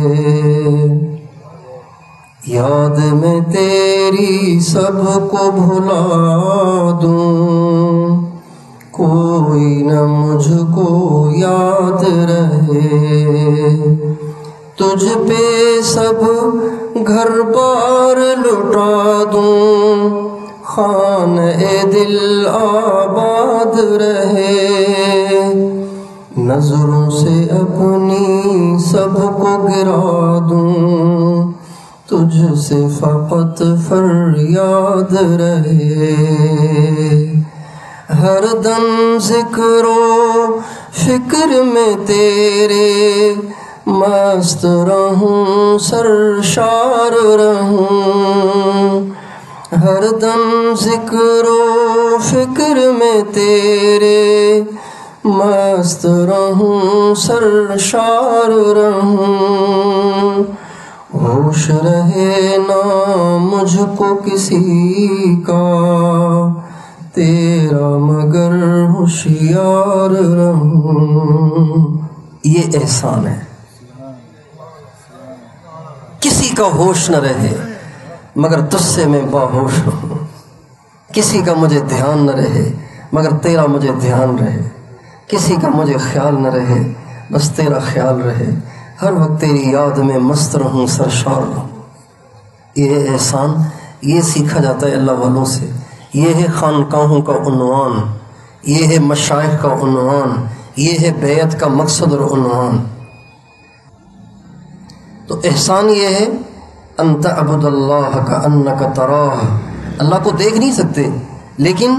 یاد میں تیری سب کو بھلا دوں۔ کوئی نہ مجھ کو یاد رہے۔ تجھ پہ سب گھر بار لٹا دوں۔ خان اے دل آباد رہے۔ نظروں سے اپنی سب کو گرا دوں۔ تجھ سے فقط فریاد رہے۔ ہر دم ذکر و فکر میں تیرے۔ مست رہوں، سرشار رہوں۔ ہر دم ذکر و فکر میں تیرے۔ مست رہوں، سرشار رہوں۔ ہوش رہے نا مجھ کو کسی کا۔ تیرا مگر ہوشیار رہوں۔ یہ احسان ہے۔ کسی کا ہوش نہ رہے، مگر تجھ سے میں باہوش رہوں کسی کا مجھے دھیان نہ رہے، مگر تیرا مجھے دھیان رہے۔ کسی کا مجھے خیال نہ رہے، بس تیرا خیال رہے۔ ہر وقت تیری یاد میں مست رہوں، سرشار رہوں۔ یہ احسان، یہ سیکھا جاتا ہے اللہ والوں سے۔ یہ ہے خانقاہوں کا عنوان، یہ ہے مشائق کا عنوان، یہ ہے بیعت کا مقصد اور عنوان۔ تو احسان یہ ہے انت ابود اللہ کا ان کا تراہ۔ اللہ کو دیکھ نہیں سکتے، لیکن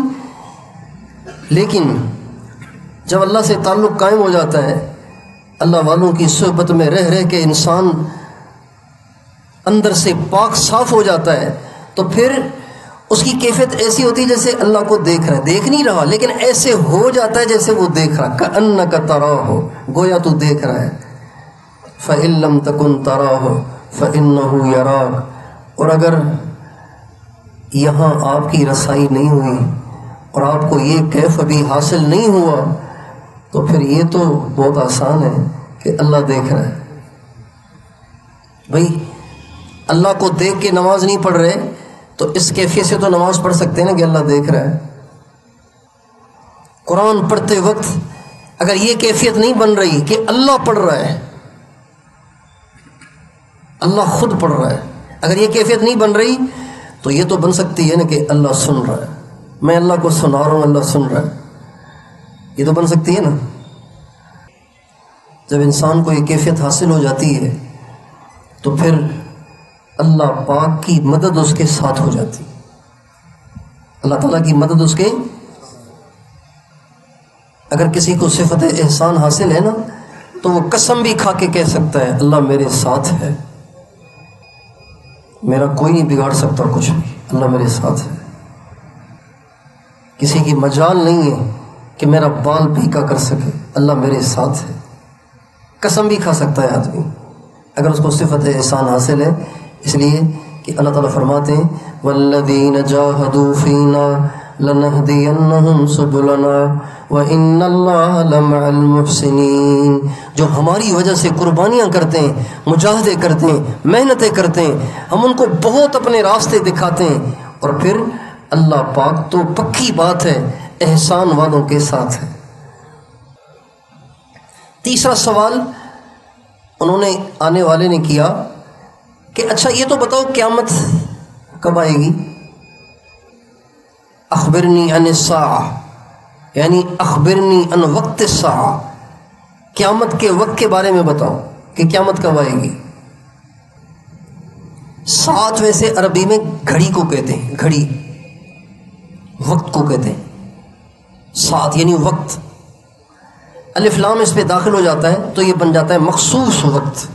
لیکن جب اللہ سے تعلق قائم ہو جاتا ہے، اللہ والوں کی صحبت میں رہ رہ کے انسان اندر سے پاک صاف ہو جاتا ہے، تو پھر اس کی کیفیت ایسی ہوتی ہے جیسے اللہ کو دیکھ رہا ہے۔ دیکھ نہیں رہا، لیکن ایسے ہو جاتا ہے جیسے وہ دیکھ رہا کا ان کا ترا ہو گویا تو دیکھ رہا ہے۔ فعلم تکن ترا ہو فن اور اگر یہاں آپ کی رسائی نہیں ہوئی اور آپ کو یہ کیف ابھی حاصل نہیں ہوا تو پھر یہ تو بہت آسان ہے کہ اللہ دیکھ رہا ہے۔ بھائی، اللہ کو دیکھ کے نماز نہیں پڑھ رہے، تو اس کیفیت سے تو نماز پڑھ سکتے ہیں نا کہ اللہ دیکھ رہا ہے۔ قرآن پڑھتے وقت اگر یہ کیفیت نہیں بن رہی کہ اللہ پڑھ رہا ہے، اللہ خود پڑھ رہا ہے۔ اگر یہ کیفیت نہیں بن رہی، تو یہ تو بن سکتی ہے نا کہ اللہ سن رہا ہے۔ میں اللہ کو سنا رہا ہوں، اللہ سن رہا ہے۔ یہ تو بن سکتی ہے نا۔ جب انسان کو یہ کیفیت حاصل ہو جاتی ہے، تو پھر اللہ پاک کی مدد اس کے ساتھ ہو جاتی۔ اللہ تعالیٰ کی مدد اس کے۔ اگر کسی کو صفت احسان حاصل ہے نا، تو وہ قسم بھی کھا کے کہہ سکتا ہے، اللہ میرے ساتھ ہے۔ میرا کوئی نہیں بگاڑ سکتا کچھ بھی اللہ میرے ساتھ ہے۔ کسی کی مجال نہیں ہے۔ کہ میرا بال پیکا کر سکے۔ اللہ میرے ساتھ ہے۔ قسم بھی کھا سکتا ہے آدمی۔ اگر اس کو صفت احسان حاصل ہے، اس لیے کہ اللہ تعالیٰ فرماتے ہیں والذین جاہدوا فینا لنہدینہم سبلنا وَإِنَّ اللَّهَ لَمَعَ الْمُحْسِنِينَ۔ جو ہماری وجہ سے قربانیاں کرتے ہیں، مجاہدے کرتے ہیں، محنتیں کرتے ہیں، ہم ان کو بہت اپنے راستے دکھاتے ہیں۔ اور پھر اللہ پاک تو پکی بات ہے۔ احسان والوں کے ساتھ ہے۔ تیسرا سوال انہوں نے آنے والے نے کیا کہ اچھا یہ تو بتاؤ قیامت کب آئے گی؟ اخبرنی ان الساعہ یعنی اخبرنی ان وقت سا قیامت کے وقت کے بارے میں بتاؤ کہ قیامت کب آئے گی۔ سات ویسے عربی میں گھڑی کو کہتے ہیں، گھڑی، وقت کو کہتے ہیں۔ سات یعنی وقت۔ الفلام اس پہ داخل ہو جاتا ہے تو یہ بن جاتا ہے مخصوص وقت۔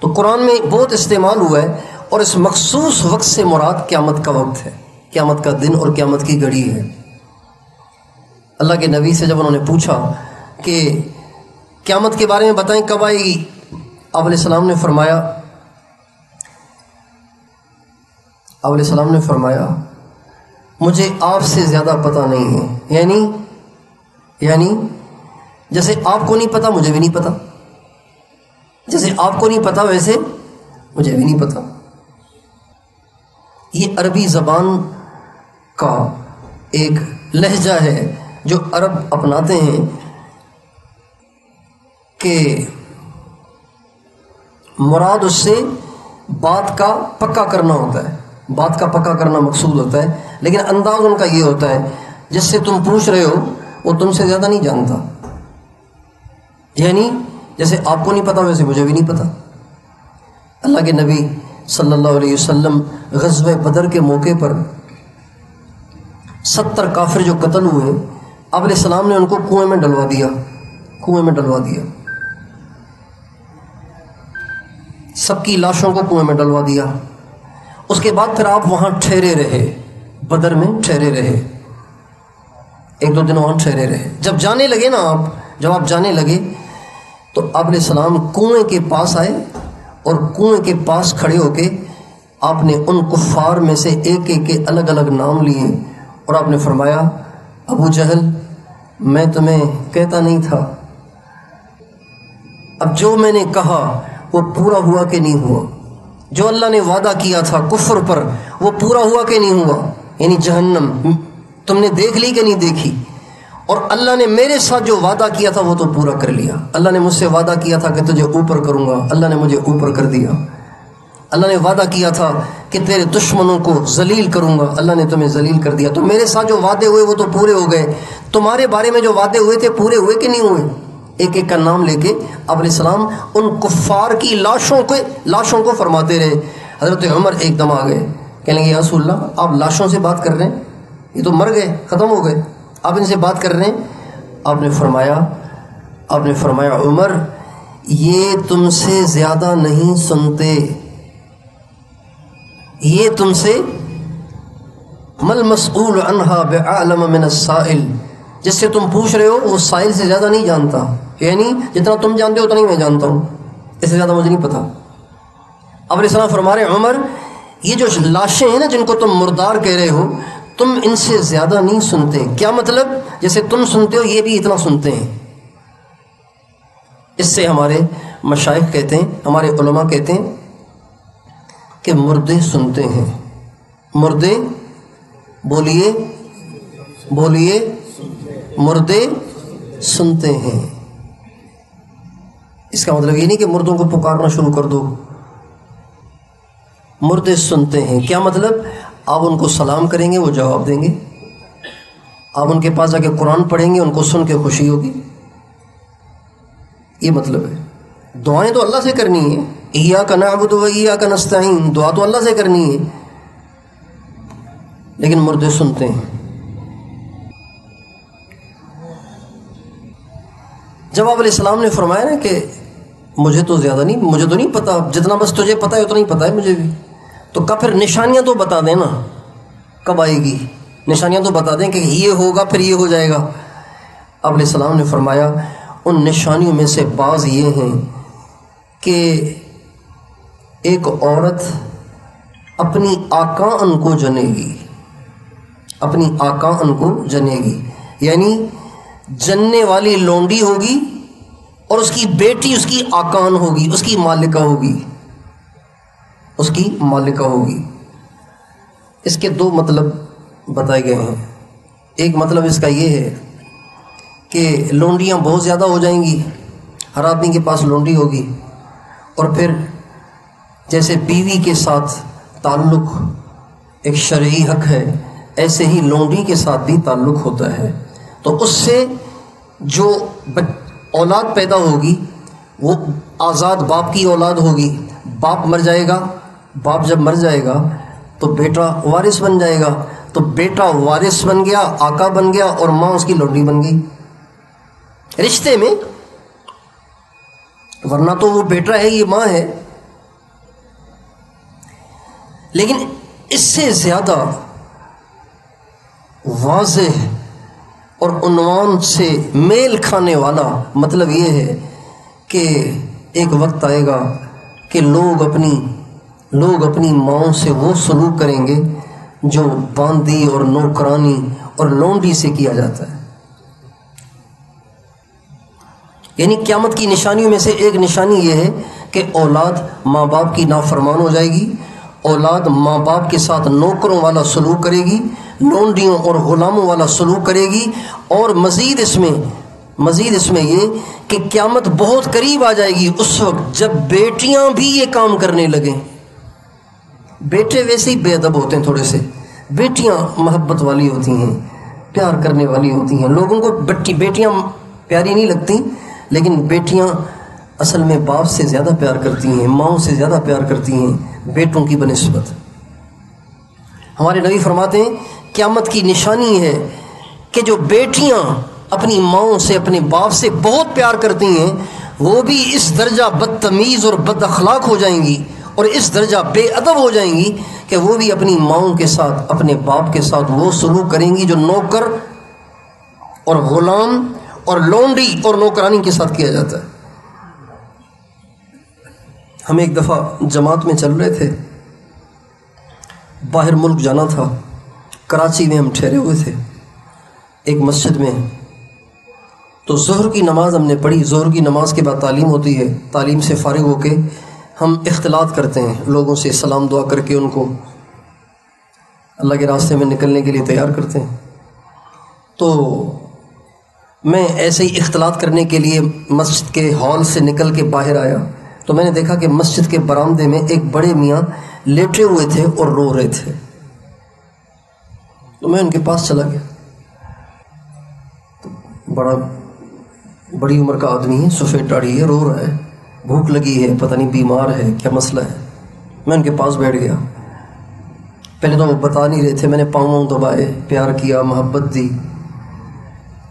تو قرآن میں بہت استعمال ہوا ہے اور اس مخصوص وقت سے مراد قیامت کا وقت ہے۔ قیامت کا دن اور قیامت کی گھڑی ہے۔ اللہ کے نبی سے جب انہوں نے پوچھا کہ قیامت کے بارے میں بتائیں کب آئے گی، آپ علیہ السلام نے فرمایا، آپ علیہ السلام نے فرمایا مجھے آپ سے زیادہ پتہ نہیں ہے۔ یعنی یعنی جیسے آپ کو نہیں پتا مجھے بھی نہیں پتا جیسے آپ کو نہیں پتا ویسے مجھے بھی نہیں پتا یہ عربی زبان کا ایک لہجہ ہے جو عرب اپناتے ہیں کہ مراد اس سے بات کا پکا کرنا ہوتا ہے۔ بات کا پکا کرنا مقصود ہوتا ہے، لیکن انداز ان کا یہ ہوتا ہے، جس سے تم پوچھ رہے ہو، وہ تم سے زیادہ نہیں جانتا۔ یعنی جیسے آپ کو نہیں پتا، ویسے مجھے بھی نہیں پتا۔ اللہ کے نبی صلی اللہ علیہ وسلم غزب بدر کے موقع پر ستر کافر جو قتل ہوئے، آپ علیہ السلام نے ان کو کنویں میں ڈلوا دیا۔ کنویں میں ڈلوا دیا۔ سب کی لاشوں کو کنویں میں ڈلوا دیا۔ اس کے بعد پھر آپ وہاں ٹھہرے رہے، بدر میں ٹھہرے رہے۔ ایک دو دن وہاں ٹھہرے رہے۔ جب جانے لگے نا آپ، جب آپ جانے لگے، تو آپ علیہ السلام کنویں کے پاس آئے اور کنویں کے پاس کھڑے ہو کے آپ نے ان کفار میں سے ایک ایک کے الگ الگ نام لیے اور آپ نے فرمایا، ابو جہل، میں تمہیں کہتا نہیں تھا۔ اب جو میں نے کہا، وہ پورا ہوا کہ نہیں ہوا۔ جو اللہ نے وعدہ کیا تھا کفر پر وہ پورا ہوا کہ نہیں ہوا؟ یعنی جہنم۔ تم نے دیکھ لی کہ نہیں دیکھی؟ اور اللہ نے میرے ساتھ جو وعدہ کیا تھا وہ تو پورا کر لیا۔ اللہ نے مجھ سے وعدہ کیا تھا کہ تجھے اوپر کروں گا۔ اللہ نے مجھے اوپر کر دیا۔ اللہ نے وعدہ کیا تھا کہ تیرے دشمنوں کو ذلیل کروں گا۔ اللہ نے تمہیں ذلیل کر دیا۔ تو میرے ساتھ جو وعدے ہوئے وہ تو پورے ہو گئے۔ تمہارے بارے میں جو وعدے ہوئے تھے پورے ہوئے کہ نہیں ہوئے؟ ایک ایک کا نام لے کے اب علیہ السلام ان کفار کی لاشوں کو لاشوں کو فرماتے رہے۔ حضرت عمر ایک دم آ گئے کہنے لگے یاسو اللہ، آپ لاشوں سے بات کر رہے ہیں؟ یہ تو مر گئے، ختم ہو گئے۔ آپ ان سے بات کر رہے ہیں؟ آپ نے فرمایا، آپ نے فرمایا، عمر، یہ تم سے زیادہ نہیں سنتے۔ یہ تم سے مل مسئول انہا بعالم من السائل۔ جس سے تم پوچھ رہے ہو، وہ سائل سے زیادہ نہیں جانتا۔ یعنی جتنا تم جانتے ہو، اتنا ہی میں جانتا ہوں۔ اس سے زیادہ مجھے نہیں پتا۔ اب علیہ السلام فرما رہے عمر، یہ جو لاشیں ہیں نا جن کو تم مردار کہہ رہے ہو، تم ان سے زیادہ نہیں سنتے۔ کیا مطلب؟ جیسے تم سنتے ہو، یہ بھی اتنا سنتے ہیں۔ اس سے ہمارے مشائق کہتے ہیں، ہمارے علماء کہتے ہیں کہ مردے سنتے ہیں۔ مردے، بولیے بولیے مردے سنتے ہیں۔ اس کا مطلب یہ نہیں کہ مردوں کو پکارنا شروع کر دو۔ مردے سنتے ہیں۔ کیا مطلب؟ آپ ان کو سلام کریں گے، وہ جواب دیں گے۔ آپ ان کے پاس جا کے قرآن پڑھیں گے، ان کو سن کے خوشی ہوگی۔ یہ مطلب ہے۔ دعائیں تو اللہ سے کرنی ہے ایا کا نعبد و ایا کا نستعین۔ دعا تو اللہ سے کرنی ہے۔ لیکن مردے سنتے ہیں۔ جب آپ علیہ السلام نے فرمایا نا کہ مجھے تو زیادہ نہیں مجھے تو نہیں پتا، جتنا بس تجھے پتا ہے اتنا ہی پتا ہے مجھے بھی۔ تو کب پھر نشانیاں تو بتا دیں نا۔ کب آئے گی؟ نشانیاں تو بتا دیں کہ یہ ہوگا، پھر یہ ہو جائے گا۔ اب علیہ السلام نے فرمایا، ان نشانیوں میں سے بعض یہ ہیں کہ ایک عورت اپنی آکان کو جنے گی اپنی آکان کو جنے گی یعنی جننے والی لونڈی ہوگی اور اس کی بیٹی، اس کی آکان ہوگی، اس کی مالکہ ہوگی۔ اس کی مالکہ ہوگی۔ اس کے دو مطلب بتائے گئے ہیں۔ ایک مطلب اس کا یہ ہے کہ لونڈیاں بہت زیادہ ہو جائیں گی، ہر آدمی کے پاس لونڈی ہوگی۔ اور پھر جیسے بیوی کے ساتھ تعلق ایک شرعی حق ہے، ایسے ہی لونڈی کے ساتھ بھی تعلق ہوتا ہے۔ تو اس سے جو اولاد پیدا ہوگی، وہ آزاد باپ کی اولاد ہوگی، باپ مر جائے گا، باپ جب مر جائے گا، تو بیٹا وارث بن جائے گا، تو بیٹا وارث بن گیا، آقا بن گیا اور ماں اس کی لوڈی بن گئی۔ رشتے میں، ورنہ تو وہ بیٹا ہے، یہ ماں ہے۔ لیکن اس سے زیادہ واضح اور عنوان سے میل کھانے والا مطلب یہ ہے کہ ایک وقت آئے گا کہ لوگ اپنی لوگ اپنی ماؤں سے وہ سلوک کریں گے جو باندی اور نوکرانی اور لونڈی سے کیا جاتا ہے۔ یعنی قیامت کی نشانیوں میں سے ایک نشانی یہ ہے کہ اولاد ماں باپ کی نافرمان ہو جائے گی، اولاد ماں باپ کے ساتھ نوکروں والا سلوک کرے گی لونڈیوں اور غلاموں والا سلوک کرے گی اور مزید اس میں، مزید اس میں یہ کہ قیامت بہت قریب آ جائے گی اس وقت جب بیٹیاں بھی یہ کام کرنے لگیں۔ بیٹے ویسے ہی بے ادب ہوتے ہیں تھوڑے سے۔ بیٹیاں محبت والی ہوتی ہیں، پیار کرنے والی ہوتی ہیں۔ لوگوں کو بٹی، بیٹیاں پیاری نہیں لگتی، لیکن بیٹیاں اصل میں باپ سے زیادہ پیار کرتی ہیں، ماؤں سے زیادہ پیار کرتی ہیں، بیٹوں کی بنسبت۔ ہمارے نبی فرماتے ہیں قیامت کی نشانی ہے کہ جو بیٹیاں اپنی ماؤں سے، اپنے باپ سے بہت پیار کرتی ہیں، وہ بھی اس درجہ بدتمیز اور بد اخلاق ہو جائیں گی اور اس درجہ بے ادب ہو جائیں گی کہ وہ بھی اپنی ماؤں کے ساتھ، اپنے باپ کے ساتھ وہ سلوک کریں گی جو نوکر اور غلام اور لونڈی اور نوکرانی کے ساتھ کیا جاتا ہے۔ ہم ایک دفعہ جماعت میں چل رہے تھے، باہر ملک جانا تھا۔ کراچی میں ہم ٹھہرے ہوئے تھے، ایک مسجد میں۔ تو ظہر کی نماز ہم نے پڑھی۔ ظہر کی نماز کے بعد تعلیم ہوتی ہے۔ تعلیم سے فارغ ہو کے ہم اختلاط کرتے ہیں۔ لوگوں سے سلام دعا کر کے ان کو اللہ کے راستے میں نکلنے کے لیے تیار کرتے ہیں۔ تو میں ایسے ہی اختلاط کرنے کے لیے مسجد کے ہال سے نکل کے باہر آیا۔ تو میں نے دیکھا کہ مسجد کے برآمدے میں ایک بڑے میاں لیٹے ہوئے تھے اور رو رہے تھے۔ تو میں ان کے پاس چلا گیا۔ تو بڑا بڑی عمر کا آدمی ہے، سفید ڈاڑی ہے، رو رہا ہے، بھوک لگی ہے، پتہ نہیں بیمار ہے، کیا مسئلہ ہے۔ میں ان کے پاس بیٹھ گیا۔ پہلے تو وہ بتا نہیں رہے تھے، میں نے پاؤں دبائے، پیار کیا، محبت دی۔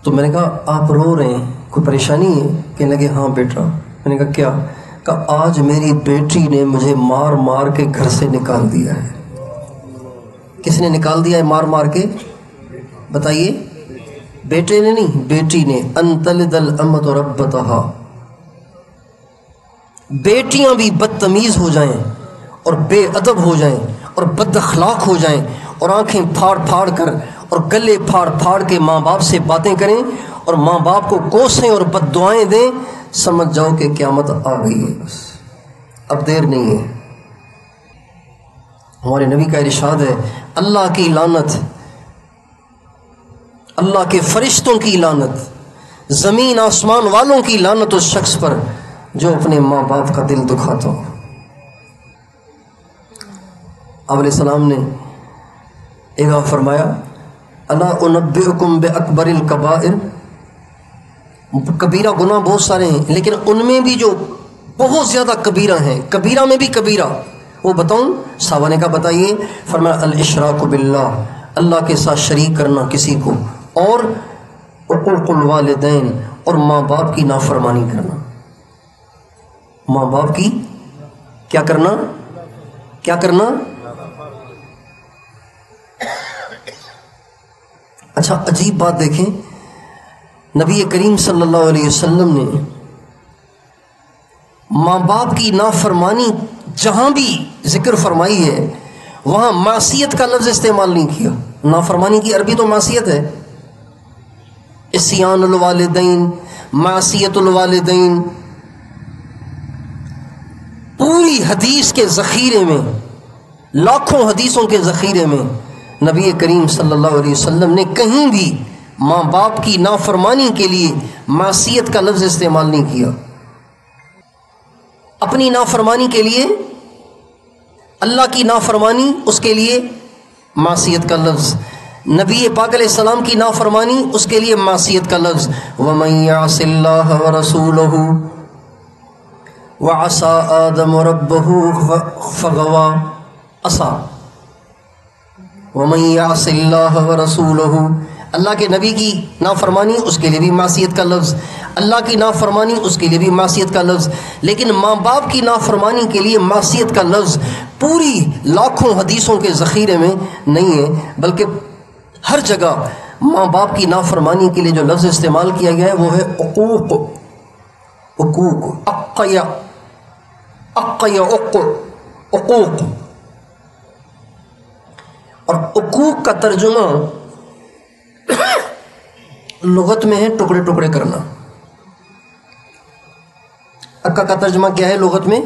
تو میں نے کہا، آپ رو رہے ہیں، کوئی پریشانی ہے؟ کہنے لگے ہاں بیٹا۔ میں نے کہا، کیا؟ کہا، آج میری بیٹی نے مجھے مار مار کے گھر سے نکال دیا ہے۔ کس نے نکال دیا ہے مار مار کے؟ بتائیے۔ بیٹے نے نہیں، بیٹی نے۔ انتل دل امت اور ابتہا بیٹیاں بھی بدتمیز ہو جائیں اور بے ادب ہو جائیں اور بد اخلاق ہو جائیں اور آنکھیں پھاڑ پھاڑ کر اور گلے پھاڑ پھاڑ کے ماں باپ سے باتیں کریں اور ماں باپ کو کوسیں اور بد دعائیں دیں، سمجھ جاؤ کہ قیامت آ گئی ہے۔ بس، اب دیر نہیں ہے۔ ہمارے نبی کا ارشاد ہے، اللہ کی لانت اللہ کے فرشتوں کی لانت زمین آسمان والوں کی لانت اس شخص پر جو اپنے ماں باپ کا دل دکھاتا ہو۔ علیہ السلام نے ایک فرمایا اللہ انبئکم بے اکبر القبائر کبیرہ گناہ بہت سارے ہیں، لیکن ان میں بھی جو بہت زیادہ کبیرہ ہیں، کبیرہ میں بھی کبیرہ۔ وہ بتاؤں، ساوانے کا بتائیے، فرمایا، الاشراق باللہ، اللہ کے ساتھ شریک کرنا کسی کو، اور حقوق الوالدین، اور ماں باپ کی نافرمانی کرنا۔ ماں باپ کی کیا کرنا؟ کیا کرنا؟ اچھا عجیب بات دیکھیں، نبی کریم صلی اللہ علیہ وسلم نے ماں باپ کی نافرمانی جہاں بھی ذکر فرمائی ہے، وہاں معصیت کا لفظ استعمال نہیں کیا۔ نافرمانی کی عربی تو معصیت ہے۔ اسیان الوالدین، معصیت الوالدین۔ پوری حدیث کے ذخیرے میں، لاکھوں حدیثوں کے ذخیرے میں نبی کریم صلی اللہ علیہ وسلم نے کہیں بھی ماں باپ کی نافرمانی کے لیے معصیت کا لفظ استعمال نہیں کیا۔ اپنی نافرمانی کے لیے، اللہ کی نافرمانی، اس کے لیے معصیت کا لفظ۔ نبی پاک علیہ السلام کی نافرمانی، اس کے لیے معصیت کا لفظ۔ وَمَن يَعْصِ اللَّهَ وَرَسُولَهُ وَعَصَى آدَمُ رَبَّهُ فَغَوَى عصا وَمَن يَعْصِ اللَّهَ وَرَسُولَهُ اللہ کے نبی کی نافرمانی، اس کے لیے بھی معصیت کا لفظ۔ اللہ کی نافرمانی، اس کے لیے بھی معصیت کا لفظ۔ لیکن ماں باپ کی نافرمانی کے لیے معصیت کا لفظ پوری لاکھوں حدیثوں کے ذخیرے میں نہیں ہے، بلکہ ہر جگہ ماں باپ کی نافرمانی کے لیے جو لفظ استعمال کیا گیا ہے، وہ ہے عقوق۔ عقوق۔ اقیا اقیا عقوق۔ اور عقوق کا ترجمہ لغت میں ہے ٹکڑے ٹکڑے کرنا۔ اکا کا ترجمہ کیا ہے لغت میں؟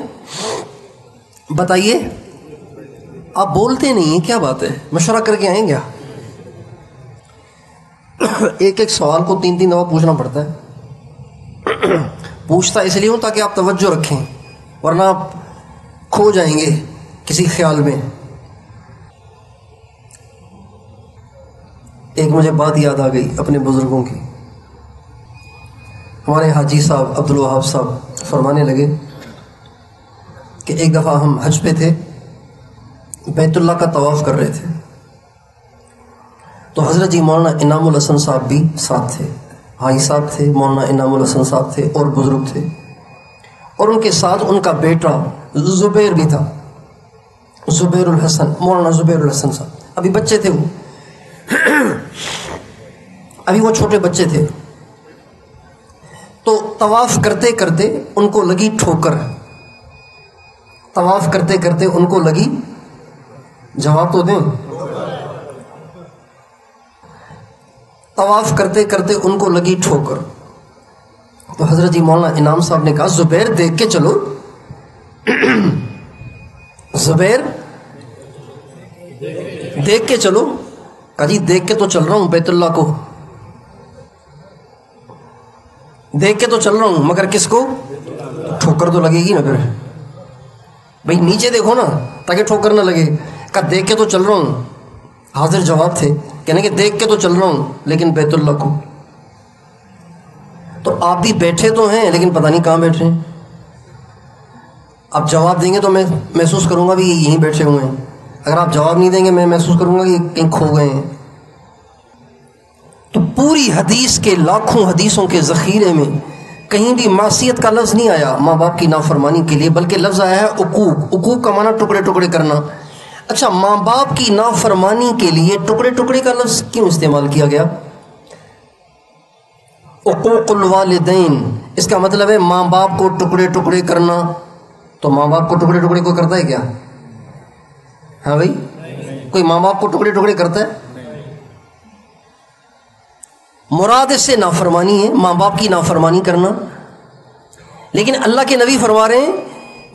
بتائیے۔ آپ بولتے نہیں ہیں، کیا بات ہے؟ مشورہ کر کے آئیں گیا ایک ایک سوال کو تین تین دفعہ پوچھنا پڑتا ہے۔ پوچھتا اس لیے ہوں تاکہ آپ توجہ رکھیں، ورنہ آپ کھو جائیں گے کسی خیال میں۔ ایک مجھے بات یاد آ گئی اپنے بزرگوں کی۔ ہمارے حاجی صاحب عبد الوہاب صاحب فرمانے لگے کہ ایک دفعہ ہم حج پہ تھے، بیت اللہ کا طواف کر رہے تھے۔ تو حضرت جی مولانا انعام الحسن صاحب بھی ساتھ تھے، حاجی صاحب تھے، مولانا انعام الحسن صاحب تھے اور بزرگ تھے۔ اور ان کے ساتھ ان کا بیٹا زبیر بھی تھا، زبیر الحسن، مولانا زبیر الحسن صاحب۔ ابھی بچے تھے وہ۔ (coughs) ابھی وہ چھوٹے بچے تھے۔ تو طواف کرتے کرتے ان کو لگی ٹھوکر۔ طواف کرتے کرتے ان کو لگی جواب تو دیں۔ طواف کرتے کرتے ان کو لگی ٹھوکر۔ تو حضرت جی مولانا انعام صاحب نے کہا، زبیر دیکھ کے چلو۔ (coughs) زبیر دیکھ کے چلو۔ کہا جی دیکھ کے تو چل رہا ہوں، بیت اللہ کو۔ دیکھ کے تو چل رہا ہوں، مگر کس کو؟ ٹھوکر تو لگے گی نا پھر۔ بھائی، نیچے دیکھو نا، تاکہ ٹھوکر نہ لگے۔ کہ دیکھ کے تو چل رہا ہوں۔ حاضر جواب تھے۔ کہنے کہ دیکھ کے تو چل رہا ہوں، لیکن بیت اللہ کو۔ تو آپ بھی بیٹھے تو ہیں، لیکن پتہ نہیں کہاں بیٹھے ہیں۔ آپ جواب دیں گے تو میں محسوس کروں گا بھی یہیں بیٹھے ہوئے ہیں۔ اگر آپ جواب نہیں دیں گے، میں محسوس کروں گا کہ کہیں کھو گئے ہیں۔ تو پوری حدیث کے لاکھوں حدیثوں کے ذخیرے میں کہیں بھی معصیت کا لفظ نہیں آیا ماں باپ کی نافرمانی کے لیے، بلکہ لفظ آیا ہے اکوب اکوب کا معنی ٹکڑے ٹکڑے کرنا۔ اچھا ماں باپ کی نافرمانی کے لیے ٹکڑے ٹکڑے کا لفظ کیوں استعمال کیا گیا؟ اقوق الوالدین۔ اس کا مطلب ہے ماں باپ کو ٹکڑے ٹکڑے کرنا۔ تو ماں باپ کو ٹکڑے ٹکڑے کوئی کرتا ہے کیا؟ ہاں بھائی؟ کوئی ماں باپ کو ٹکڑے ٹکڑے کرتا ہے؟ مراد اس سے نافرمانی ہے، ماں باپ کی نافرمانی کرنا۔ لیکن اللہ کے نبی فرما رہے ہیں،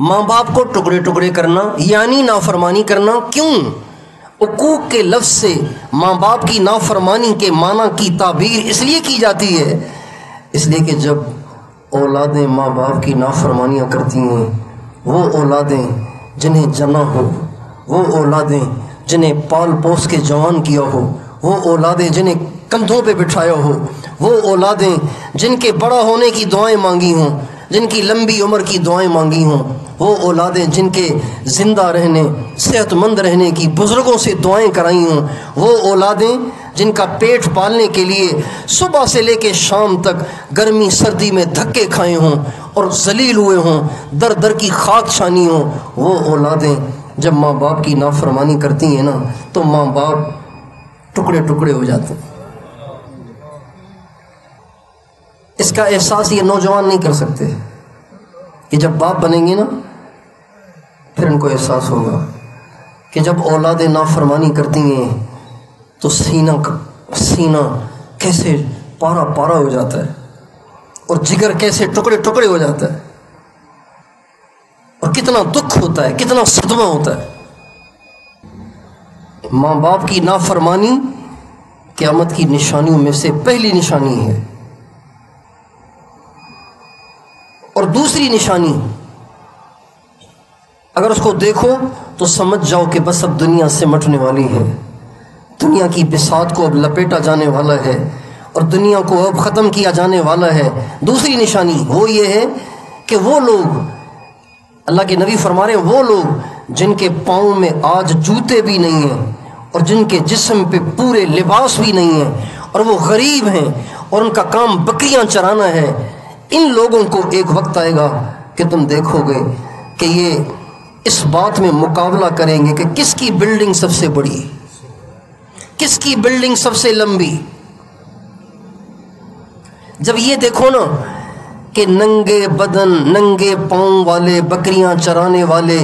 ماں باپ کو ٹکڑے ٹکڑے کرنا یعنی نافرمانی کرنا۔ کیوں؟ حقوق کے لفظ سے ماں باپ کی نافرمانی کے معنی کی تعبیر اس لیے کی جاتی ہے۔ اس لیے کہ جب اولادیں ماں باپ کی نافرمانیاں کرتی ہیں، وہ اولادیں جنہیں جنا ہو وہ اولادیں جنہیں پال پوس کے جوان کیا ہو، وہ اولادیں جنہیں کندھوں پہ بٹھایا ہو، وہ اولادیں جن کے بڑا ہونے کی دعائیں مانگی ہوں، جن کی لمبی عمر کی دعائیں مانگی ہوں، وہ اولادیں جن کے زندہ رہنے صحت مند رہنے کی بزرگوں سے دعائیں کرائی ہوں، وہ اولادیں جن کا پیٹ پالنے کے لیے صبح سے لے کے شام تک گرمی، سردی میں دھکے کھائے ہوں اور ذلیل ہوئے ہوں، در در کی خاک چھانی ہوں، وہ اولادیں جب ماں باپ کی نافرمانی کرتی ہیں نا، تو ماں باپ ٹکڑے ٹکڑے ہو جاتے ہیں۔ اس کا احساس یہ نوجوان نہیں کر سکتے کہ جب باپ بنیں گے نا، پھر ان کو احساس ہوگا کہ جب اولاد نافرمانی کرتی ہیں، تو سینہ سینہ کیسے پارا پارا ہو جاتا ہے اور جگر کیسے ٹکڑے ٹکڑے ہو جاتا ہے۔ کتنا دکھ ہوتا ہے، کتنا صدمہ ہوتا ہے۔ ماں باپ کی نافرمانی قیامت کی نشانیوں میں سے پہلی نشانی ہے۔ اور دوسری نشانی، اگر اس کو دیکھو تو سمجھ جاؤ کہ بس اب دنیا سے مٹنے والی ہے۔ دنیا کی بساط کو اب لپیٹا جانے والا ہے اور دنیا کو اب ختم کیا جانے والا ہے۔ دوسری نشانی وہ یہ ہے کہ وہ لوگ اللہ کے نبی فرما رہے ہیں، وہ لوگ جن کے پاؤں میں آج جوتے بھی نہیں ہیں اور جن کے جسم پہ پورے لباس بھی نہیں ہیں اور وہ غریب ہیں اور ان کا کام بکریاں چرانا ہے، ان لوگوں کو ایک وقت آئے گا کہ تم دیکھو گے کہ یہ اس بات میں مقابلہ کریں گے کہ کس کی بلڈنگ سب سے بڑی کس کی بلڈنگ سب سے لمبی؟ جب یہ دیکھو نا کہ ننگے بدن، ننگے پاؤں والے، بکریاں چرانے والے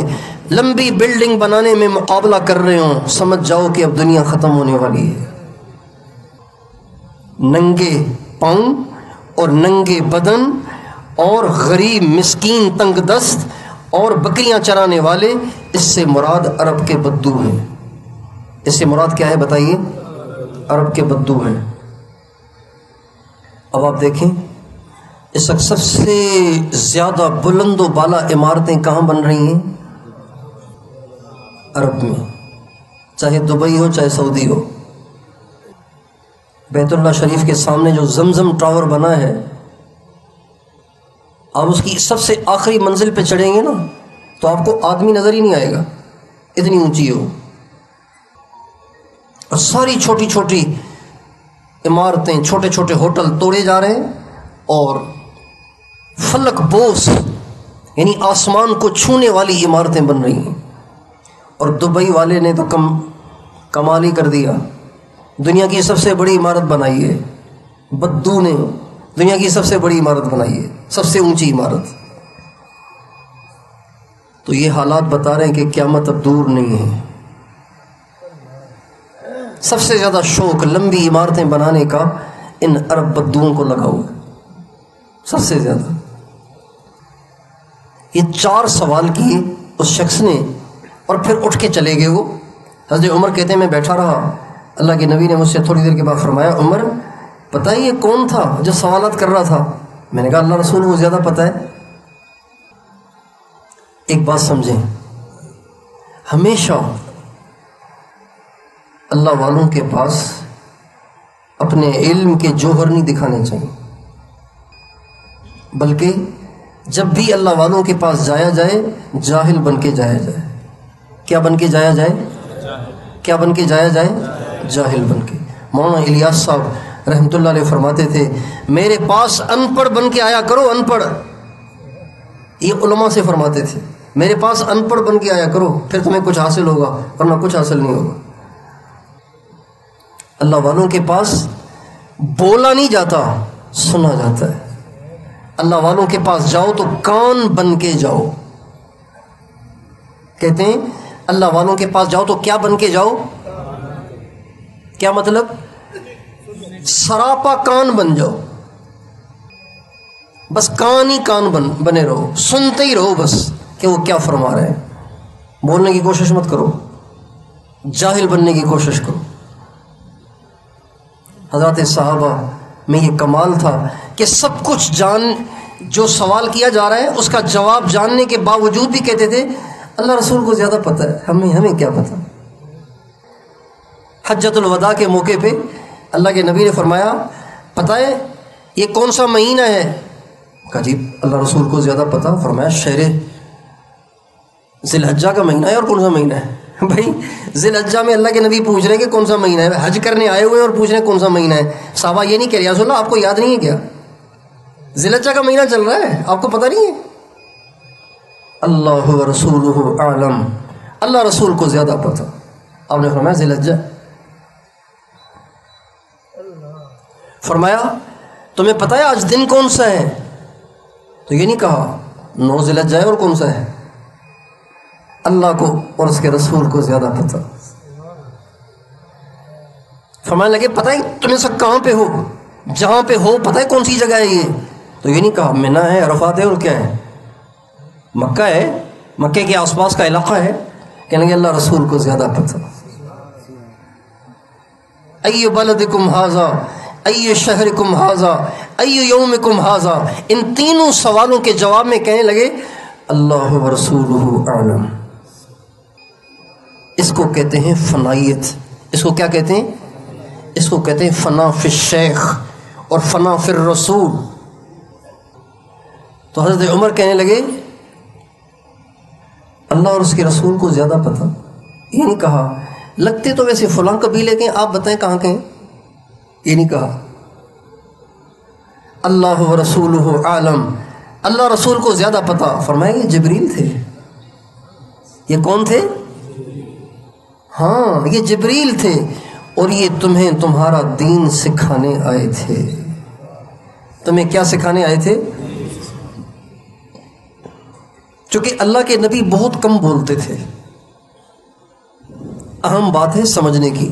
لمبی بلڈنگ بنانے میں مقابلہ کر رہے ہوں، سمجھ جاؤ کہ اب دنیا ختم ہونے والی ہے۔ ننگے پاؤں اور ننگے بدن اور غریب، مسکین، تنگ دست اور بکریاں چرانے والے، اس سے مراد عرب کے بدو ہیں۔ اس سے مراد کیا ہے بتائیے؟ عرب کے بدو ہیں۔ اب آپ دیکھیں۔ اس وقت سب سے زیادہ بلند و بالا عمارتیں کہاں بن رہی ہیں؟ عرب میں۔ چاہے دبئی ہو، چاہے سعودی ہو۔ بیت اللہ شریف کے سامنے جو زمزم ٹاور بنا ہے، آپ اس کی سب سے آخری منزل پہ چڑھیں گے نا، تو آپ کو آدمی نظر ہی نہیں آئے گا۔ اتنی اونچی ہو۔ اور ساری چھوٹی چھوٹی عمارتیں، چھوٹے چھوٹے ہوٹل توڑے جا رہے ہیں اور فلک بوس یعنی آسمان کو چھونے والی عمارتیں بن رہی ہیں۔ اور دبئی والے نے تو کم کمال ہی کر دیا۔ دنیا کی سب سے بڑی عمارت بنائی ہے۔ بدو نے دنیا کی سب سے بڑی عمارت بنائی ہے۔ سب سے اونچی عمارت۔ تو یہ حالات بتا رہے ہیں کہ قیامت اب دور نہیں ہے۔ سب سے زیادہ شوق لمبی عمارتیں بنانے کا ان عرب بدوؤں کو لگا ہوا سب سے زیادہ۔ یہ چار سوال کیے اس شخص نے اور پھر اٹھ کے چلے گئے وہ۔ حضرت عمر کہتے ہیں، میں بیٹھا رہا۔ اللہ کے نبی نے مجھ سے تھوڑی دیر کے بعد فرمایا، عمر، پتہ ہی یہ کون تھا جو سوالات کر رہا تھا؟ میں نے کہا، اللہ رسول کو زیادہ پتہ ہے۔ ایک بات سمجھیں۔ ہمیشہ اللہ والوں کے پاس اپنے علم کے جوہر نہیں دکھانے چاہیے، بلکہ جب بھی اللہ والوں کے پاس جایا جائے، جاہل بن کے جایا جائے۔ کیا بن کے جایا جائے؟ کیا بن کے جایا جائے؟ جاہل بن کے۔ مولانا الیاس صاحب رحمۃ اللہ علیہ فرماتے تھے، میرے پاس ان پڑھ بن کے آیا کرو ان پڑھ یہ علماء سے فرماتے تھے، میرے پاس ان پڑھ بن کے آیا کرو، پھر تمہیں کچھ حاصل ہوگا، ورنہ کچھ حاصل نہیں ہوگا۔ اللہ والوں کے پاس بولا نہیں جاتا، سنا جاتا ہے۔ اللہ والوں کے پاس جاؤ تو کان بن کے جاؤ۔ کہتے ہیں، اللہ والوں کے پاس جاؤ تو کیا بن کے جاؤ؟ کیا مطلب؟ سراپا کان بن جاؤ۔ بس کان ہی کان بن، بنے رہو۔ سنتے ہی رہو بس کہ وہ کیا فرما رہے ہیں۔ بولنے کی کوشش مت کرو۔ جاہل بننے کی کوشش کرو۔ حضرت صحابہ میں یہ کمال تھا۔ کہ سب کچھ جان جو سوال کیا جا رہا ہے، اس کا جواب جاننے کے باوجود بھی کہتے تھے، اللہ رسول کو زیادہ پتہ ہے، ہمیں ہمیں کیا پتہ؟ حجت الوداع کے موقع پہ اللہ کے نبی نے فرمایا، پتہ ہے یہ کون سا مہینہ ہے؟ کہا جی اللہ رسول کو زیادہ پتہ، فرمایا شہر ذی الحجہ کا مہینہ ہے اور کون سا مہینہ ہے؟ (laughs) بھائی ذی الحجہ میں اللہ کے نبی پوچھ رہے ہیں کہ کون سا مہینہ ہے۔ حج کرنے آئے ہوئے اور پوچھ رہے ہیں کون سا مہینہ ہے۔ صحابہ یہ نہیں کہہ رہے اللہ، آپ کو یاد نہیں ہے کیا؟ ذی کا مہینہ چل رہا ہے؟ آپ کو پتہ نہیں ہے؟ اللہ رسول عالم اللہ رسول کو زیادہ پتہ۔ آپ نے فرمایا ذی فرمایا، تمہیں پتہ ہے آج دن کون سا ہے؟ تو یہ نہیں کہا، نو ذی ہے اور کون سا ہے؟ اللہ کو اور اس کے رسول کو زیادہ پتہ۔ فرمانے لگے، پتہ ہے تمہیں سب کہاں پہ ہو؟ جہاں پہ ہو، پتہ ہے کون سی جگہ ہے یہ؟ تو یہ نہیں کہا منا ہے، عرفات ہے، اور کیا ہے؟ مکہ ہے۔ مکے کے آس پاس کا علاقہ ہے۔ کہنے لگے، اللہ رسول کو زیادہ پتہ۔ ایو بلدکم حاضا ایو شہرکم حاضا ایو یومکم حاضا ان تینوں سوالوں کے جواب میں کہنے لگے، اللہ رسول عالم اس کو کہتے ہیں فنائیت۔ اس کو کیا کہتے ہیں؟ اس کو کہتے ہیں فنا فی الشیخ اور فنا فی الرسول۔ تو حضرت عمر کہنے لگے، اللہ اور اس کے رسول کو زیادہ پتہ؟ یہ نہیں کہا، لگتے تو ویسے فلاں قبیلے کے آپ بتائیں کہاں کے یہ نہیں کہا۔ اللہ و رسول عالم، اللہ رسول کو زیادہ پتہ۔ فرمائیں یہ جبریل تھے؟ یہ کون تھے؟ ہاں یہ جبریل تھے۔ اور یہ تمہیں تمہارا دین سکھانے آئے تھے۔ تمہیں کیا سکھانے آئے تھے؟ چونکہ اللہ کے نبی بہت کم بولتے تھے۔ اہم بات ہے سمجھنے کی۔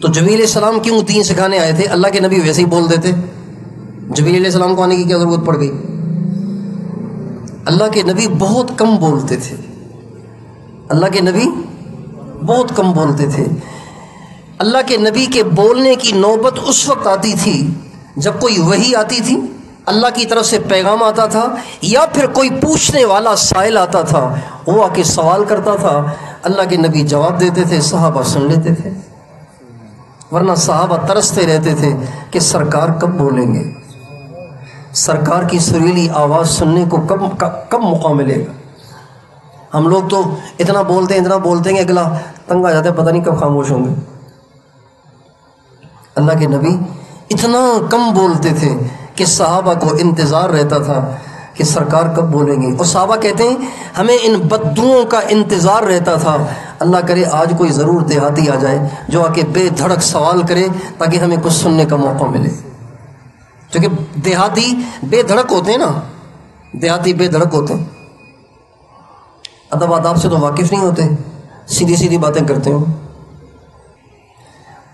تو جبیل السلام کیوں دین سکھانے آئے تھے؟ اللہ کے نبی ویسے ہی بول دیتے۔ جبیل علیہ السلام کو آنے کی کیا ضرورت پڑ گئی؟ اللہ کے نبی بہت کم بولتے تھے۔ اللہ کے نبی بہت کم بولتے تھے۔ اللہ کے نبی کے بولنے کی نوبت اس وقت آتی تھی جب کوئی وہی آتی تھی۔ اللہ کی طرف سے پیغام آتا تھا یا پھر کوئی پوچھنے والا سائل آتا تھا، وہ آ کے سوال کرتا تھا۔ اللہ کے نبی جواب دیتے تھے، صحابہ سن لیتے تھے۔ ورنہ صحابہ ترستے رہتے تھے کہ سرکار کب بولیں گے۔ سرکار کی سریلی آواز سننے کو کب کب موقع ملے گا۔ ہم لوگ تو اتنا بولتے ہیں، اتنا بولتے ہیں کہ اگلا تنگ آ جاتا ہے، پتہ نہیں کب خاموش ہوں گے۔ اللہ کے نبی اتنا کم بولتے تھے۔ کہ صحابہ کو انتظار رہتا تھا کہ سرکار کب بولیں گے۔ اور صحابہ کہتے ہیں، ہمیں ان بدوؤں کا انتظار رہتا تھا۔ اللہ کرے، آج کوئی ضرور دیہاتی آ جائے جو آ کے بے دھڑک سوال کرے تاکہ ہمیں کچھ سننے کا موقع ملے۔ کیونکہ دیہاتی بے دھڑک ہوتے ہیں نا۔ دیہاتی بے دھڑک ہوتے ہیں۔ ادب آداب سے تو واقف نہیں ہوتے۔ سیدھی سیدھی باتیں کرتے ہو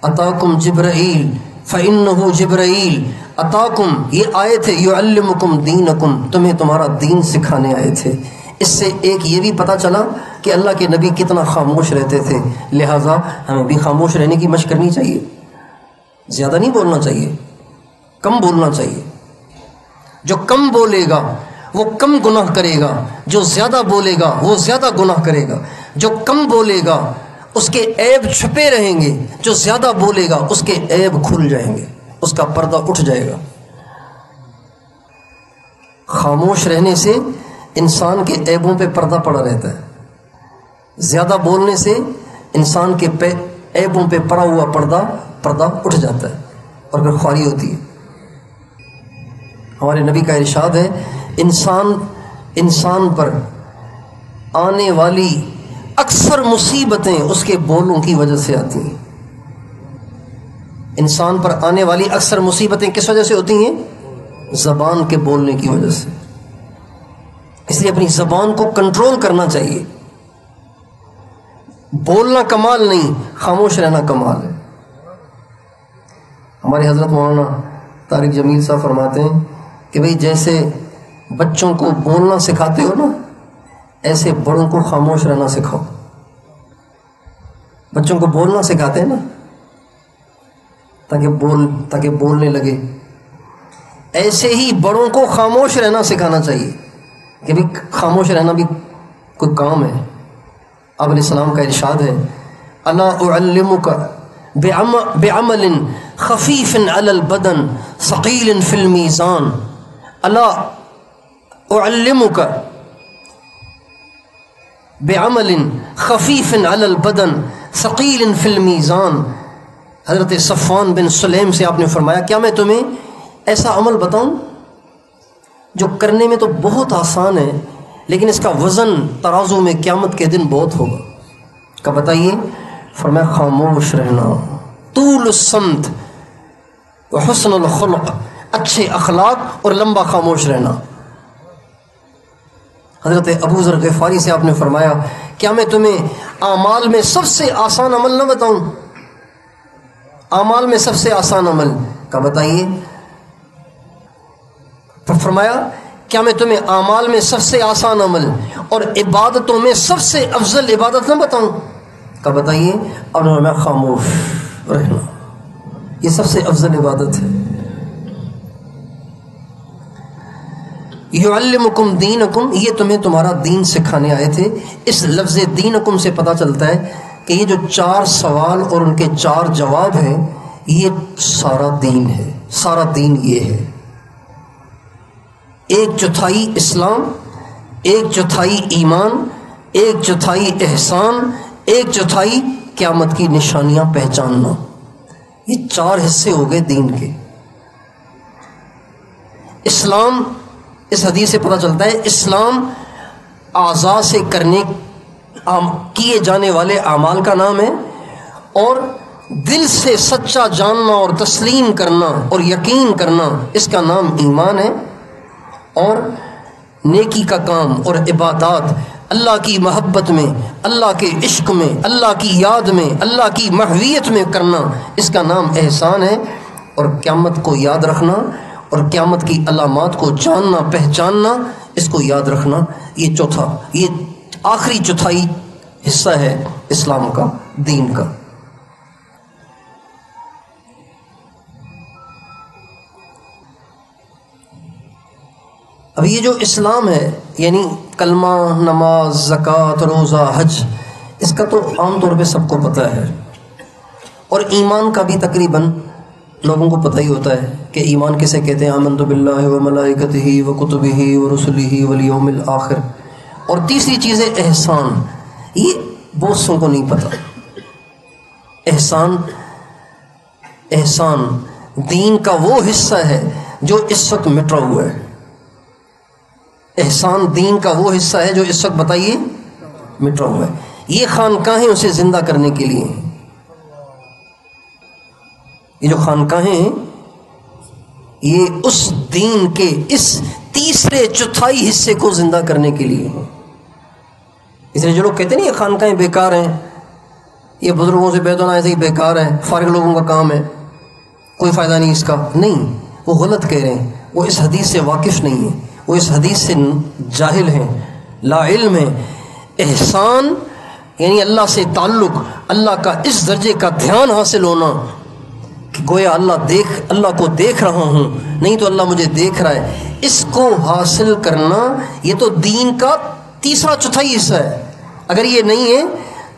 اتاکم جبرائیل فعن جبرائیل اتاکم یہ آئے تھے یو المکم دین تمہیں تمہارا دین سکھانے آئے تھے۔ اس سے ایک یہ بھی پتہ چلا کہ اللہ کے نبی کتنا خاموش رہتے تھے۔ لہٰذا ہمیں بھی خاموش رہنے کی مشق کرنی چاہیے۔ زیادہ نہیں بولنا چاہیے، کم بولنا چاہیے۔ جو کم بولے گا، وہ کم گناہ کرے گا۔ جو زیادہ بولے گا، وہ زیادہ گناہ کرے گا۔ جو کم بولے گا اس کے عیب چھپے رہیں گے، جو زیادہ بولے گا، اس کے عیب کھل جائیں گے، اس کا پردہ اٹھ جائے گا۔ خاموش رہنے سے انسان کے عیبوں پہ پردہ پڑا رہتا ہے۔ زیادہ بولنے سے انسان کے عیبوں پہ پڑا ہوا پردہ پردہ اٹھ جاتا ہے۔ اور پھر خواری ہوتی ہے۔ ہمارے نبی کا ارشاد ہے، انسان انسان پر آنے والی اکثر مصیبتیں اس کے بولوں کی وجہ سے آتی ہیں۔ انسان پر آنے والی اکثر مصیبتیں کس وجہ سے ہوتی ہیں؟ زبان کے بولنے کی وجہ سے۔ اس لیے اپنی زبان کو کنٹرول کرنا چاہیے۔ بولنا کمال نہیں، خاموش رہنا کمال ہے۔ ہمارے حضرت مولانا طارق جمیل صاحب فرماتے ہیں کہ بھئی جیسے بچوں کو بولنا سکھاتے ہو نا ایسے بڑوں کو خاموش رہنا سکھاؤ۔ بچوں کو بولنا سکھاتے ہیں نا۔ تاکہ بول، تاکہ بولنے لگے۔ ایسے ہی بڑوں کو خاموش رہنا سکھانا چاہیے۔ کہ بھی خاموش رہنا بھی کوئی کام ہے۔ اب علیہ السلام کا ارشاد ہے۔ اللہ علم کا بے عمل خفیف علی البدن، ثقیل فی المیزان۔ اللہ علم کا بے عمل خفیف علی البدن، ثقیل فی المیزان۔ حضرت صفان بن سلیم سے آپ نے فرمایا، کیا میں تمہیں ایسا عمل بتاؤں جو کرنے میں تو بہت آسان ہے، لیکن اس کا وزن ترازو میں قیامت کے دن بہت ہوگا۔ کیا بتائیے؟ فرمایا، خاموش رہنا۔ طول السمت و حسن الخلق، اچھے اخلاق اور لمبا خاموش رہنا۔ حضرت ابو ذر غفاری سے آپ نے فرمایا کیا میں تمہیں اعمال میں سب سے آسان عمل نہ بتاؤں۔ اعمال میں سب سے آسان عمل۔ کا بتائیے؟ فرمایا کیا میں تمہیں اعمال میں سب سے آسان عمل اور عبادتوں میں سب سے افضل عبادت نہ بتاؤں؟ کا بتائیے؟ اور میں خاموش رہنا۔ یہ سب سے افضل عبادت ہے۔ یو المکم دین یہ تمہیں تمہارا دین سکھانے آئے تھے۔ اس لفظ دین سے پتہ چلتا ہے کہ یہ جو چار سوال اور ان کے چار جواب ہیں، یہ سارا دین ہے۔ سارا دین یہ ہے۔ ایک چوتھائی اسلام، ایک چوتھائی ایمان، ایک چوتھائی احسان، ایک چوتھائی قیامت کی نشانیاں پہچاننا۔ یہ چار حصے ہو گئے دین کے۔ اسلام اس حدیث سے پتہ چلتا ہے، اسلام آزاد سے کرنے کیے جانے والے اعمال کا نام ہے اور دل سے سچا جاننا اور تسلیم کرنا اور یقین کرنا اس کا نام ایمان ہے اور نیکی کا کام اور عبادات اللہ کی محبت میں، اللہ کے عشق میں، اللہ کی یاد میں، اللہ کی محویت میں کرنا اس کا نام احسان ہے اور قیامت کو یاد رکھنا اور قیامت کی علامات کو جاننا، پہچاننا، اس کو یاد رکھنا، یہ چوتھا، یہ آخری چوتھائی حصہ ہے اسلام کا، دین کا۔ اب یہ جو اسلام ہے یعنی کلمہ، نماز، زکوٰۃ، روزہ، حج، اس کا تو عام طور پہ سب کو پتہ ہے۔ اور ایمان کا بھی تقریباً لوگوں کو پتہ ہی ہوتا ہے کہ ایمان کسے کہتے ہیں؟ آمن تو بلّہ و ملائکت ہی و کتب ہی و رسول ہی ولیوم الآخر اور تیسری چیز ہے احسان۔ یہ بہت سو کو نہیں پتہ۔ احسان احسان دین کا وہ حصہ ہے جو اس وقت مٹرا ہوا ہے۔ احسان دین کا وہ حصہ ہے جو اس وقت بتائیے مٹرا ہوا ہے۔ یہ خانقاہیں اسے زندہ کرنے کے لیے ہیں۔ یہ جو خانقاہیں ہیں، یہ اس دین کے اس تیسرے چوتھائی حصے کو زندہ کرنے کے لیے ہیں۔ اس لیے جو لوگ کہتے ہیں یہ خانقاہیں بیکار ہیں، یہ بزرگوں سے بیت ایسے ہی بیکار ہے، فارغ لوگوں کا کام ہے، کوئی فائدہ نہیں اس کا۔ نہیں، وہ غلط کہہ رہے ہیں، وہ اس حدیث سے واقف نہیں ہے وہ اس حدیث سے جاہل ہیں، لا علم ہے۔ احسان یعنی اللہ سے تعلق، اللہ کا اس درجے کا دھیان حاصل ہونا کہ گویا اللہ دیکھ، اللہ کو دیکھ رہا ہوں۔ نہیں تو اللہ مجھے دیکھ رہا ہے۔ اس کو حاصل کرنا یہ تو دین کا تیسرا چوتھائی حصہ ہے۔ اگر یہ نہیں ہے،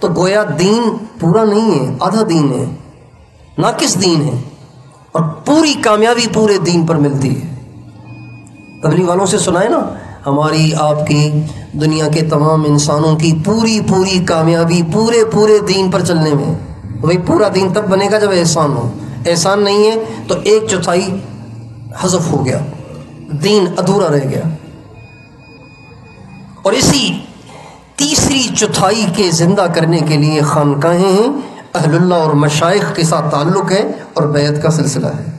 تو گویا دین پورا نہیں ہے، آدھا دین ہے۔ ناقص دین ہے۔ اور پوری کامیابی پورے دین پر ملتی ہے۔ تبلیغ والوں سے سنائے نا، ہماری آپ کی دنیا کے تمام انسانوں کی پوری پوری کامیابی پورے پورے دین پر چلنے میں۔ وہی پورا دین تب بنے گا جب احسان ہو۔ احسان نہیں ہے، تو ایک چوتھائی حذف ہو گیا، دین ادھورا رہ گیا۔ اور اسی تیسری چوتھائی کے زندہ کرنے کے لیے خانقاہیں ہیں، اہل اللہ اور مشائق کے ساتھ تعلق ہے اور بیعت کا سلسلہ ہے۔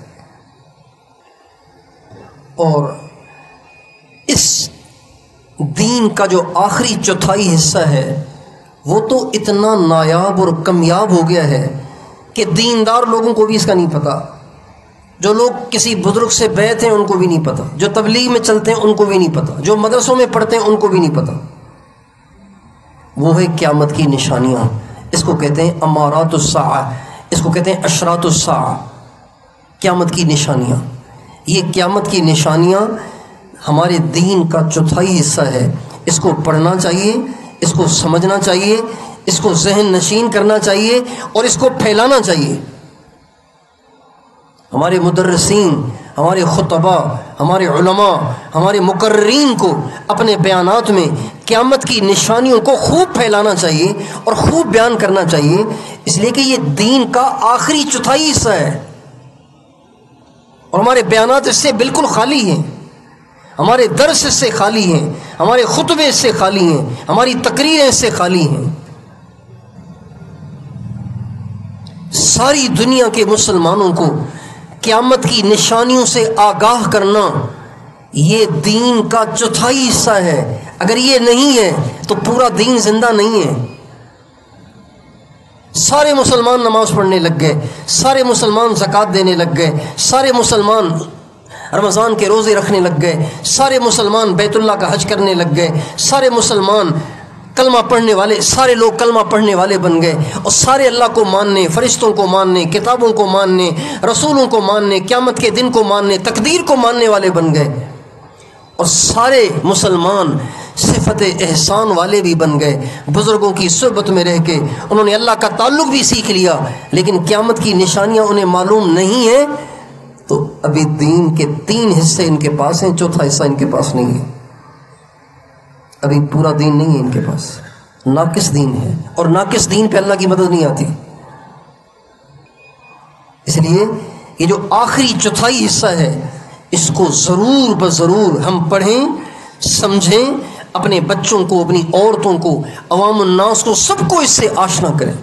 اور اس دین کا جو آخری چوتھائی حصہ ہے، وہ تو اتنا نایاب اور کمیاب ہو گیا ہے کہ دیندار لوگوں کو بھی اس کا نہیں پتہ جو لوگ کسی بزرگ سے بیت ہیں ان کو بھی نہیں پتہ جو تبلیغ میں چلتے ہیں ان کو بھی نہیں پتہ جو مدرسوں میں پڑھتے ہیں ان کو بھی نہیں پتہ وہ ہے قیامت کی نشانیاں۔ اس کو کہتے ہیں امارات الساعہ۔ اس کو کہتے ہیں اشرات الساعہ۔ قیامت کی نشانیاں۔ یہ قیامت کی نشانیاں ہمارے دین کا چوتھائی حصہ ہے۔ اس کو پڑھنا چاہیے۔ اس کو سمجھنا چاہیے۔ اس کو ذہن نشین کرنا چاہیے اور اس کو پھیلانا چاہیے۔ ہمارے مدرسین، ہمارے خطبہ ہمارے علماء، ہمارے مقررین کو اپنے بیانات میں قیامت کی نشانیوں کو خوب پھیلانا چاہیے اور خوب بیان کرنا چاہیے۔ اس لیے کہ یہ دین کا آخری چوتھائی حصہ ہے۔ اور ہمارے بیانات اس سے بالکل خالی ہیں۔ ہمارے درس اس سے خالی ہیں۔ ہمارے خطبے اس سے خالی ہیں۔ ہماری تقریریں اس سے خالی ہیں۔ ساری دنیا کے مسلمانوں کو قیامت کی نشانیوں سے آگاہ کرنا یہ دین کا چوتھائی حصہ ہے۔ اگر یہ نہیں ہے تو پورا دین زندہ نہیں ہے۔ سارے مسلمان نماز پڑھنے لگ گئے، سارے مسلمان زکوٰۃ دینے لگ گئے، سارے مسلمان رمضان کے روزے رکھنے لگ گئے، سارے مسلمان بیت اللہ کا حج کرنے لگ گئے، سارے مسلمان کلمہ پڑھنے والے، سارے لوگ کلمہ پڑھنے والے بن گئے اور سارے اللہ کو ماننے، فرشتوں کو ماننے، کتابوں کو ماننے، رسولوں کو ماننے، قیامت کے دن کو ماننے، تقدیر کو ماننے والے بن گئے۔ اور سارے مسلمان صفت احسان والے بھی بن گئے۔ بزرگوں کی صحبت میں رہ کے انہوں نے اللہ کا تعلق بھی سیکھ لیا۔ لیکن قیامت کی نشانیاں انہیں معلوم نہیں ہیں۔ تو ابھی دین کے تین حصے ان کے پاس ہیں، چوتھا حصہ ان کے پاس نہیں ہے۔ ابھی پورا دین نہیں ہے ان کے پاس۔ ناقص دین ہے۔ اور ناقص دین پہ اللہ کی مدد نہیں آتی۔ اس لیے یہ جو آخری چوتھائی حصہ ہے، اس کو ضرور بضرور ہم پڑھیں، سمجھیں، اپنے بچوں کو، اپنی عورتوں کو، عوام الناس کو، سب کو اس سے آشنا کریں۔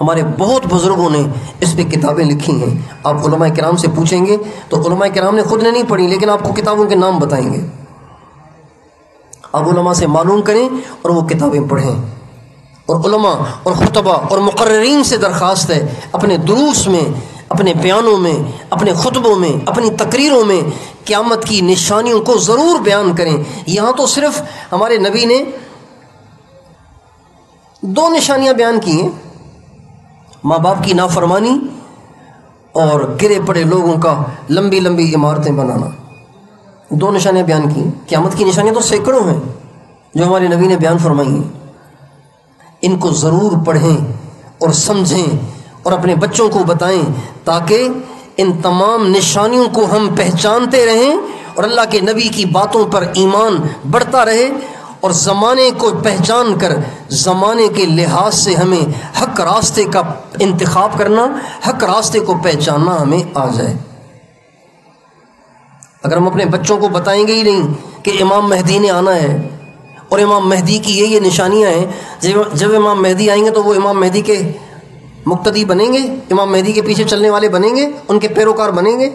ہمارے بہت بزرگوں نے اس پہ کتابیں لکھی ہیں۔ آپ علماء کرام سے پوچھیں گے تو علماء کرام نے خود نے نہیں پڑھی، لیکن آپ کو کتابوں کے نام بتائیں گے۔ آپ علماء سے معلوم کریں اور وہ کتابیں پڑھیں۔ اور علماء اور خطبہ اور مقررین سے درخواست ہے اپنے دروس میں، اپنے بیانوں میں، اپنے خطبوں میں، اپنی تقریروں میں قیامت کی نشانیوں کو ضرور بیان کریں۔ یہاں تو صرف ہمارے نبی نے دو نشانیاں بیان کی ہیں۔ ماں باپ کی نافرمانی اور گرے پڑے لوگوں کا لمبی لمبی عمارتیں بنانا۔ دو نشانیاں بیان کی۔ قیامت کی نشانیاں تو سینکڑوں ہیں جو ہمارے نبی نے بیان فرمائی ہیں۔ ان کو ضرور پڑھیں اور سمجھیں اور اپنے بچوں کو بتائیں تاکہ ان تمام نشانیوں کو ہم پہچانتے رہیں اور اللہ کے نبی کی باتوں پر ایمان بڑھتا رہے اور زمانے کو پہچان کر، زمانے کے لحاظ سے ہمیں حق راستے کا انتخاب کرنا، حق راستے کو پہچاننا ہمیں آ جائے۔ اگر ہم اپنے بچوں کو بتائیں گے ہی نہیں کہ امام مہدی نے آنا ہے اور امام مہدی کی یہ یہ نشانیاں ہیں، جب امام مہدی آئیں گے تو وہ امام مہدی کے مقتدی بنیں گے، امام مہدی کے پیچھے چلنے والے بنیں گے، ان کے پیروکار بنیں گے۔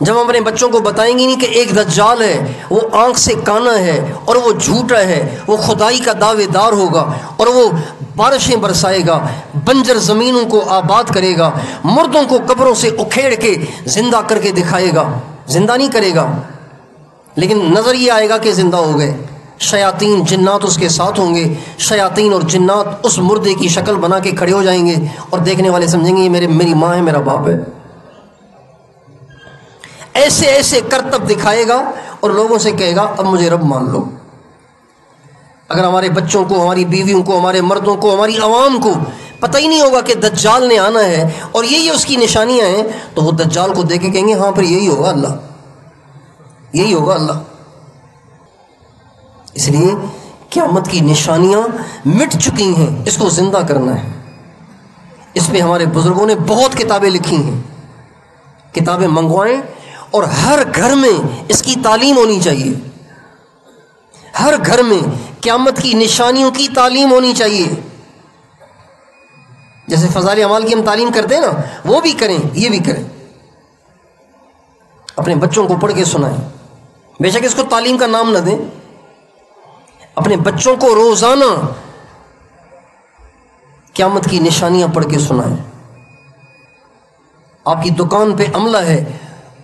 جب ہم اپنے بچوں کو بتائیں گے نہیں کہ ایک دجال ہے، وہ آنکھ سے کانا ہے اور وہ جھوٹا ہے، وہ خدائی کا دعوے دار ہوگا اور وہ بارشیں برسائے گا، بنجر زمینوں کو آباد کرے گا، مردوں کو قبروں سے اکھیڑ کے زندہ کر کے دکھائے گا۔ زندہ نہیں کرے گا۔ لیکن نظر یہ آئے گا کہ زندہ ہو گئے۔ شیاطین جنات اس کے ساتھ ہوں گے۔ شیاطین اور جنات اس مردے کی شکل بنا کے کھڑے ہو جائیں گے اور دیکھنے والے سمجھیں گے، یہ میرے، میری ماں ہے، میرا باپ ہے۔ ایسے ایسے کرتب دکھائے گا اور لوگوں سے کہے گا، اب مجھے رب مان لو۔ اگر ہمارے بچوں کو، ہماری بیویوں کو، ہمارے مردوں کو، ہماری عوام کو پتہ ہی نہیں ہوگا کہ دجال نے آنا ہے اور یہی اس کی نشانیاں ہیں، تو وہ دجال کو دیکھ کے کہیں گے ہاں پھر یہی ہوگا اللہ۔ یہی ہوگا اللہ۔ اس لیے قیامت کی نشانیاں مٹ چکی ہیں، اس کو زندہ کرنا ہے۔ اس پہ ہمارے بزرگوں نے بہت کتابیں لکھی ہیں۔ کتابیں منگوائیں اور ہر گھر میں اس کی تعلیم ہونی چاہیے۔ ہر گھر میں قیامت کی نشانیوں کی تعلیم ہونی چاہیے۔ جیسے فضال اعمال کی ہم تعلیم کرتے ہیں نا، وہ بھی کریں، یہ بھی کریں۔ اپنے بچوں کو پڑھ کے سنائیں۔ بے شک اس کو تعلیم کا نام نہ دیں۔ اپنے بچوں کو روزانہ قیامت کی نشانیاں پڑھ کے سنائیں۔ آپ کی دکان پہ عملہ ہے۔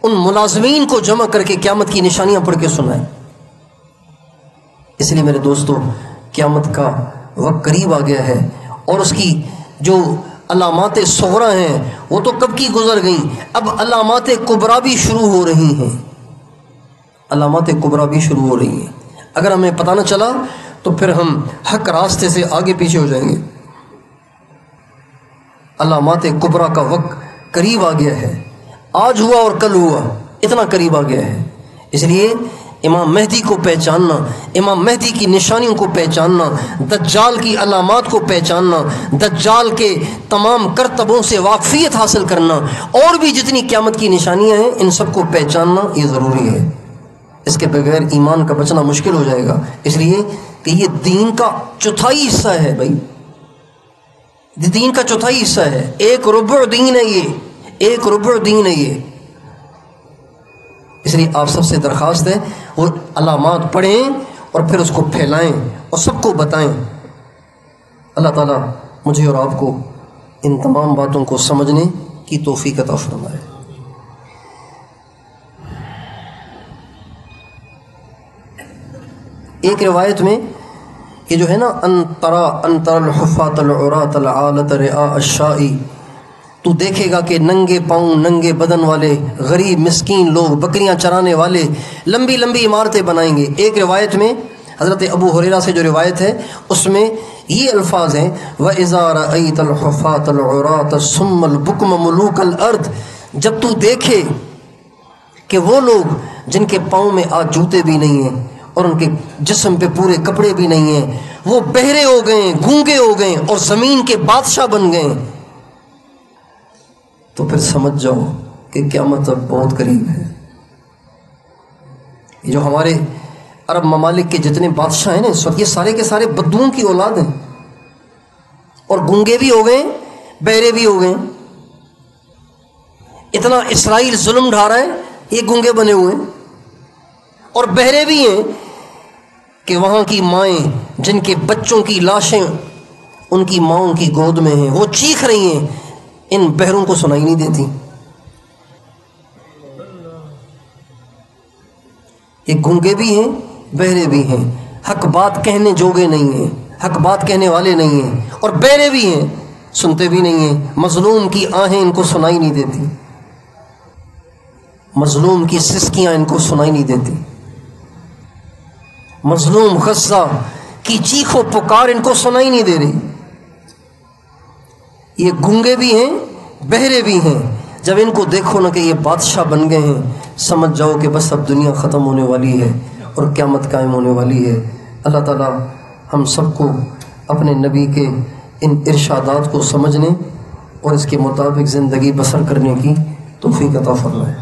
ان ملازمین کو جمع کر کے قیامت کی نشانیاں پڑھ کے سنائیں اس لیے میرے دوستو، قیامت کا وقت قریب آ گیا ہے اور اس کی جو علامات سغرا ہیں، وہ تو کب کی گزر گئیں؟ اب علامات کبرا بھی شروع ہو رہی ہیں۔ علامات کبرا بھی شروع ہو رہی ہیں۔ اگر ہمیں پتہ نہ چلا تو پھر ہم حق راستے سے آگے پیچھے ہو جائیں گے۔ علامات کبرا کا وقت قریب آ گیا ہے۔ آج ہوا اور کل ہوا، اتنا قریب آ گیا ہے۔ اس لیے امام مہدی کو پہچاننا، امام مہدی کی نشانیوں کو پہچاننا، دجال کی علامات کو پہچاننا، دجال کے تمام کرتبوں سے واقفیت حاصل کرنا، اور بھی جتنی قیامت کی نشانیاں ہیں، ان سب کو پہچاننا یہ ضروری ہے۔ اس کے بغیر ایمان کا بچنا مشکل ہو جائے گا۔ اس لیے کہ یہ دین کا چوتھائی حصہ ہے بھائی۔ دین کا چوتھائی حصہ ہے۔ ایک ربع دین ہے یہ۔ ایک ربع دین ہے یہ۔ اس لیے آپ سب سے درخواست ہے وہ علامات پڑھیں اور پھر اس کو پھیلائیں اور سب کو بتائیں۔ اللہ تعالیٰ مجھے اور آپ کو ان تمام باتوں کو سمجھنے کی توفیق عطا فرمائے۔ ایک روایت میں کہ جو ہے نا، انترا انتر الحفات العرات العالت رعا الشائی تو دیکھے گا کہ ننگے پاؤں ننگے بدن والے غریب مسکین لوگ بکریاں چرانے والے لمبی لمبی عمارتیں بنائیں گے۔ ایک روایت میں حضرت ابو حریرہ سے جو روایت ہے، اس میں یہ الفاظ ہیں و اظہار عیت الحفات العرات سم البکم ملوک الارض جب تو دیکھے کہ وہ لوگ جن کے پاؤں میں آج جوتے بھی نہیں ہیں اور ان کے جسم پہ پورے کپڑے بھی نہیں ہیں، وہ بہرے ہو گئے، گونگے ہو گئے اور زمین کے بادشاہ بن گئے۔ تو پھر سمجھ جاؤ کہ قیامت اب مطلب بہت قریب ہے۔ یہ جو ہمارے عرب ممالک کے جتنے بادشاہ ہیں نا، اس وقت یہ سارے کے سارے بدوؤں کی اولاد ہیں۔ اور گونگے بھی ہو گئے بہرے بھی ہو گئے۔ اتنا اسرائیل ظلم ڈھا رہا ہے، یہ گونگے بنے ہوئے۔ ہیں اور بہرے بھی ہیں کہ وہاں کی مائیں، جن کے بچوں کی لاشیں ان کی ماؤں کی گود میں ہیں، وہ چیخ رہی ہیں۔ ان بہروں کو سنائی نہیں دیتی۔ یہ گونگے بھی ہیں، بہرے بھی ہیں۔ حق بات کہنے جوگے نہیں ہیں۔ حق بات کہنے والے نہیں ہیں۔ اور بہرے بھی ہیں، سنتے بھی نہیں ہیں۔ مظلوم کی آہیں ان کو سنائی نہیں دیتی۔ مظلوم کی سسکیاں ان کو سنائی نہیں دیتی۔ مظلوم غصہ کی چیخ و پکار ان کو سنائی نہیں دے رہی۔ یہ گنگے بھی ہیں، بہرے بھی ہیں۔ جب ان کو دیکھو نا کہ یہ بادشاہ بن گئے ہیں، سمجھ جاؤ کہ بس اب دنیا ختم ہونے والی ہے اور قیامت قائم ہونے والی ہے۔ اللہ تعالیٰ ہم سب کو اپنے نبی کے ان ارشادات کو سمجھنے اور اس کے مطابق زندگی بسر کرنے کی توفیق عطا فرمائے۔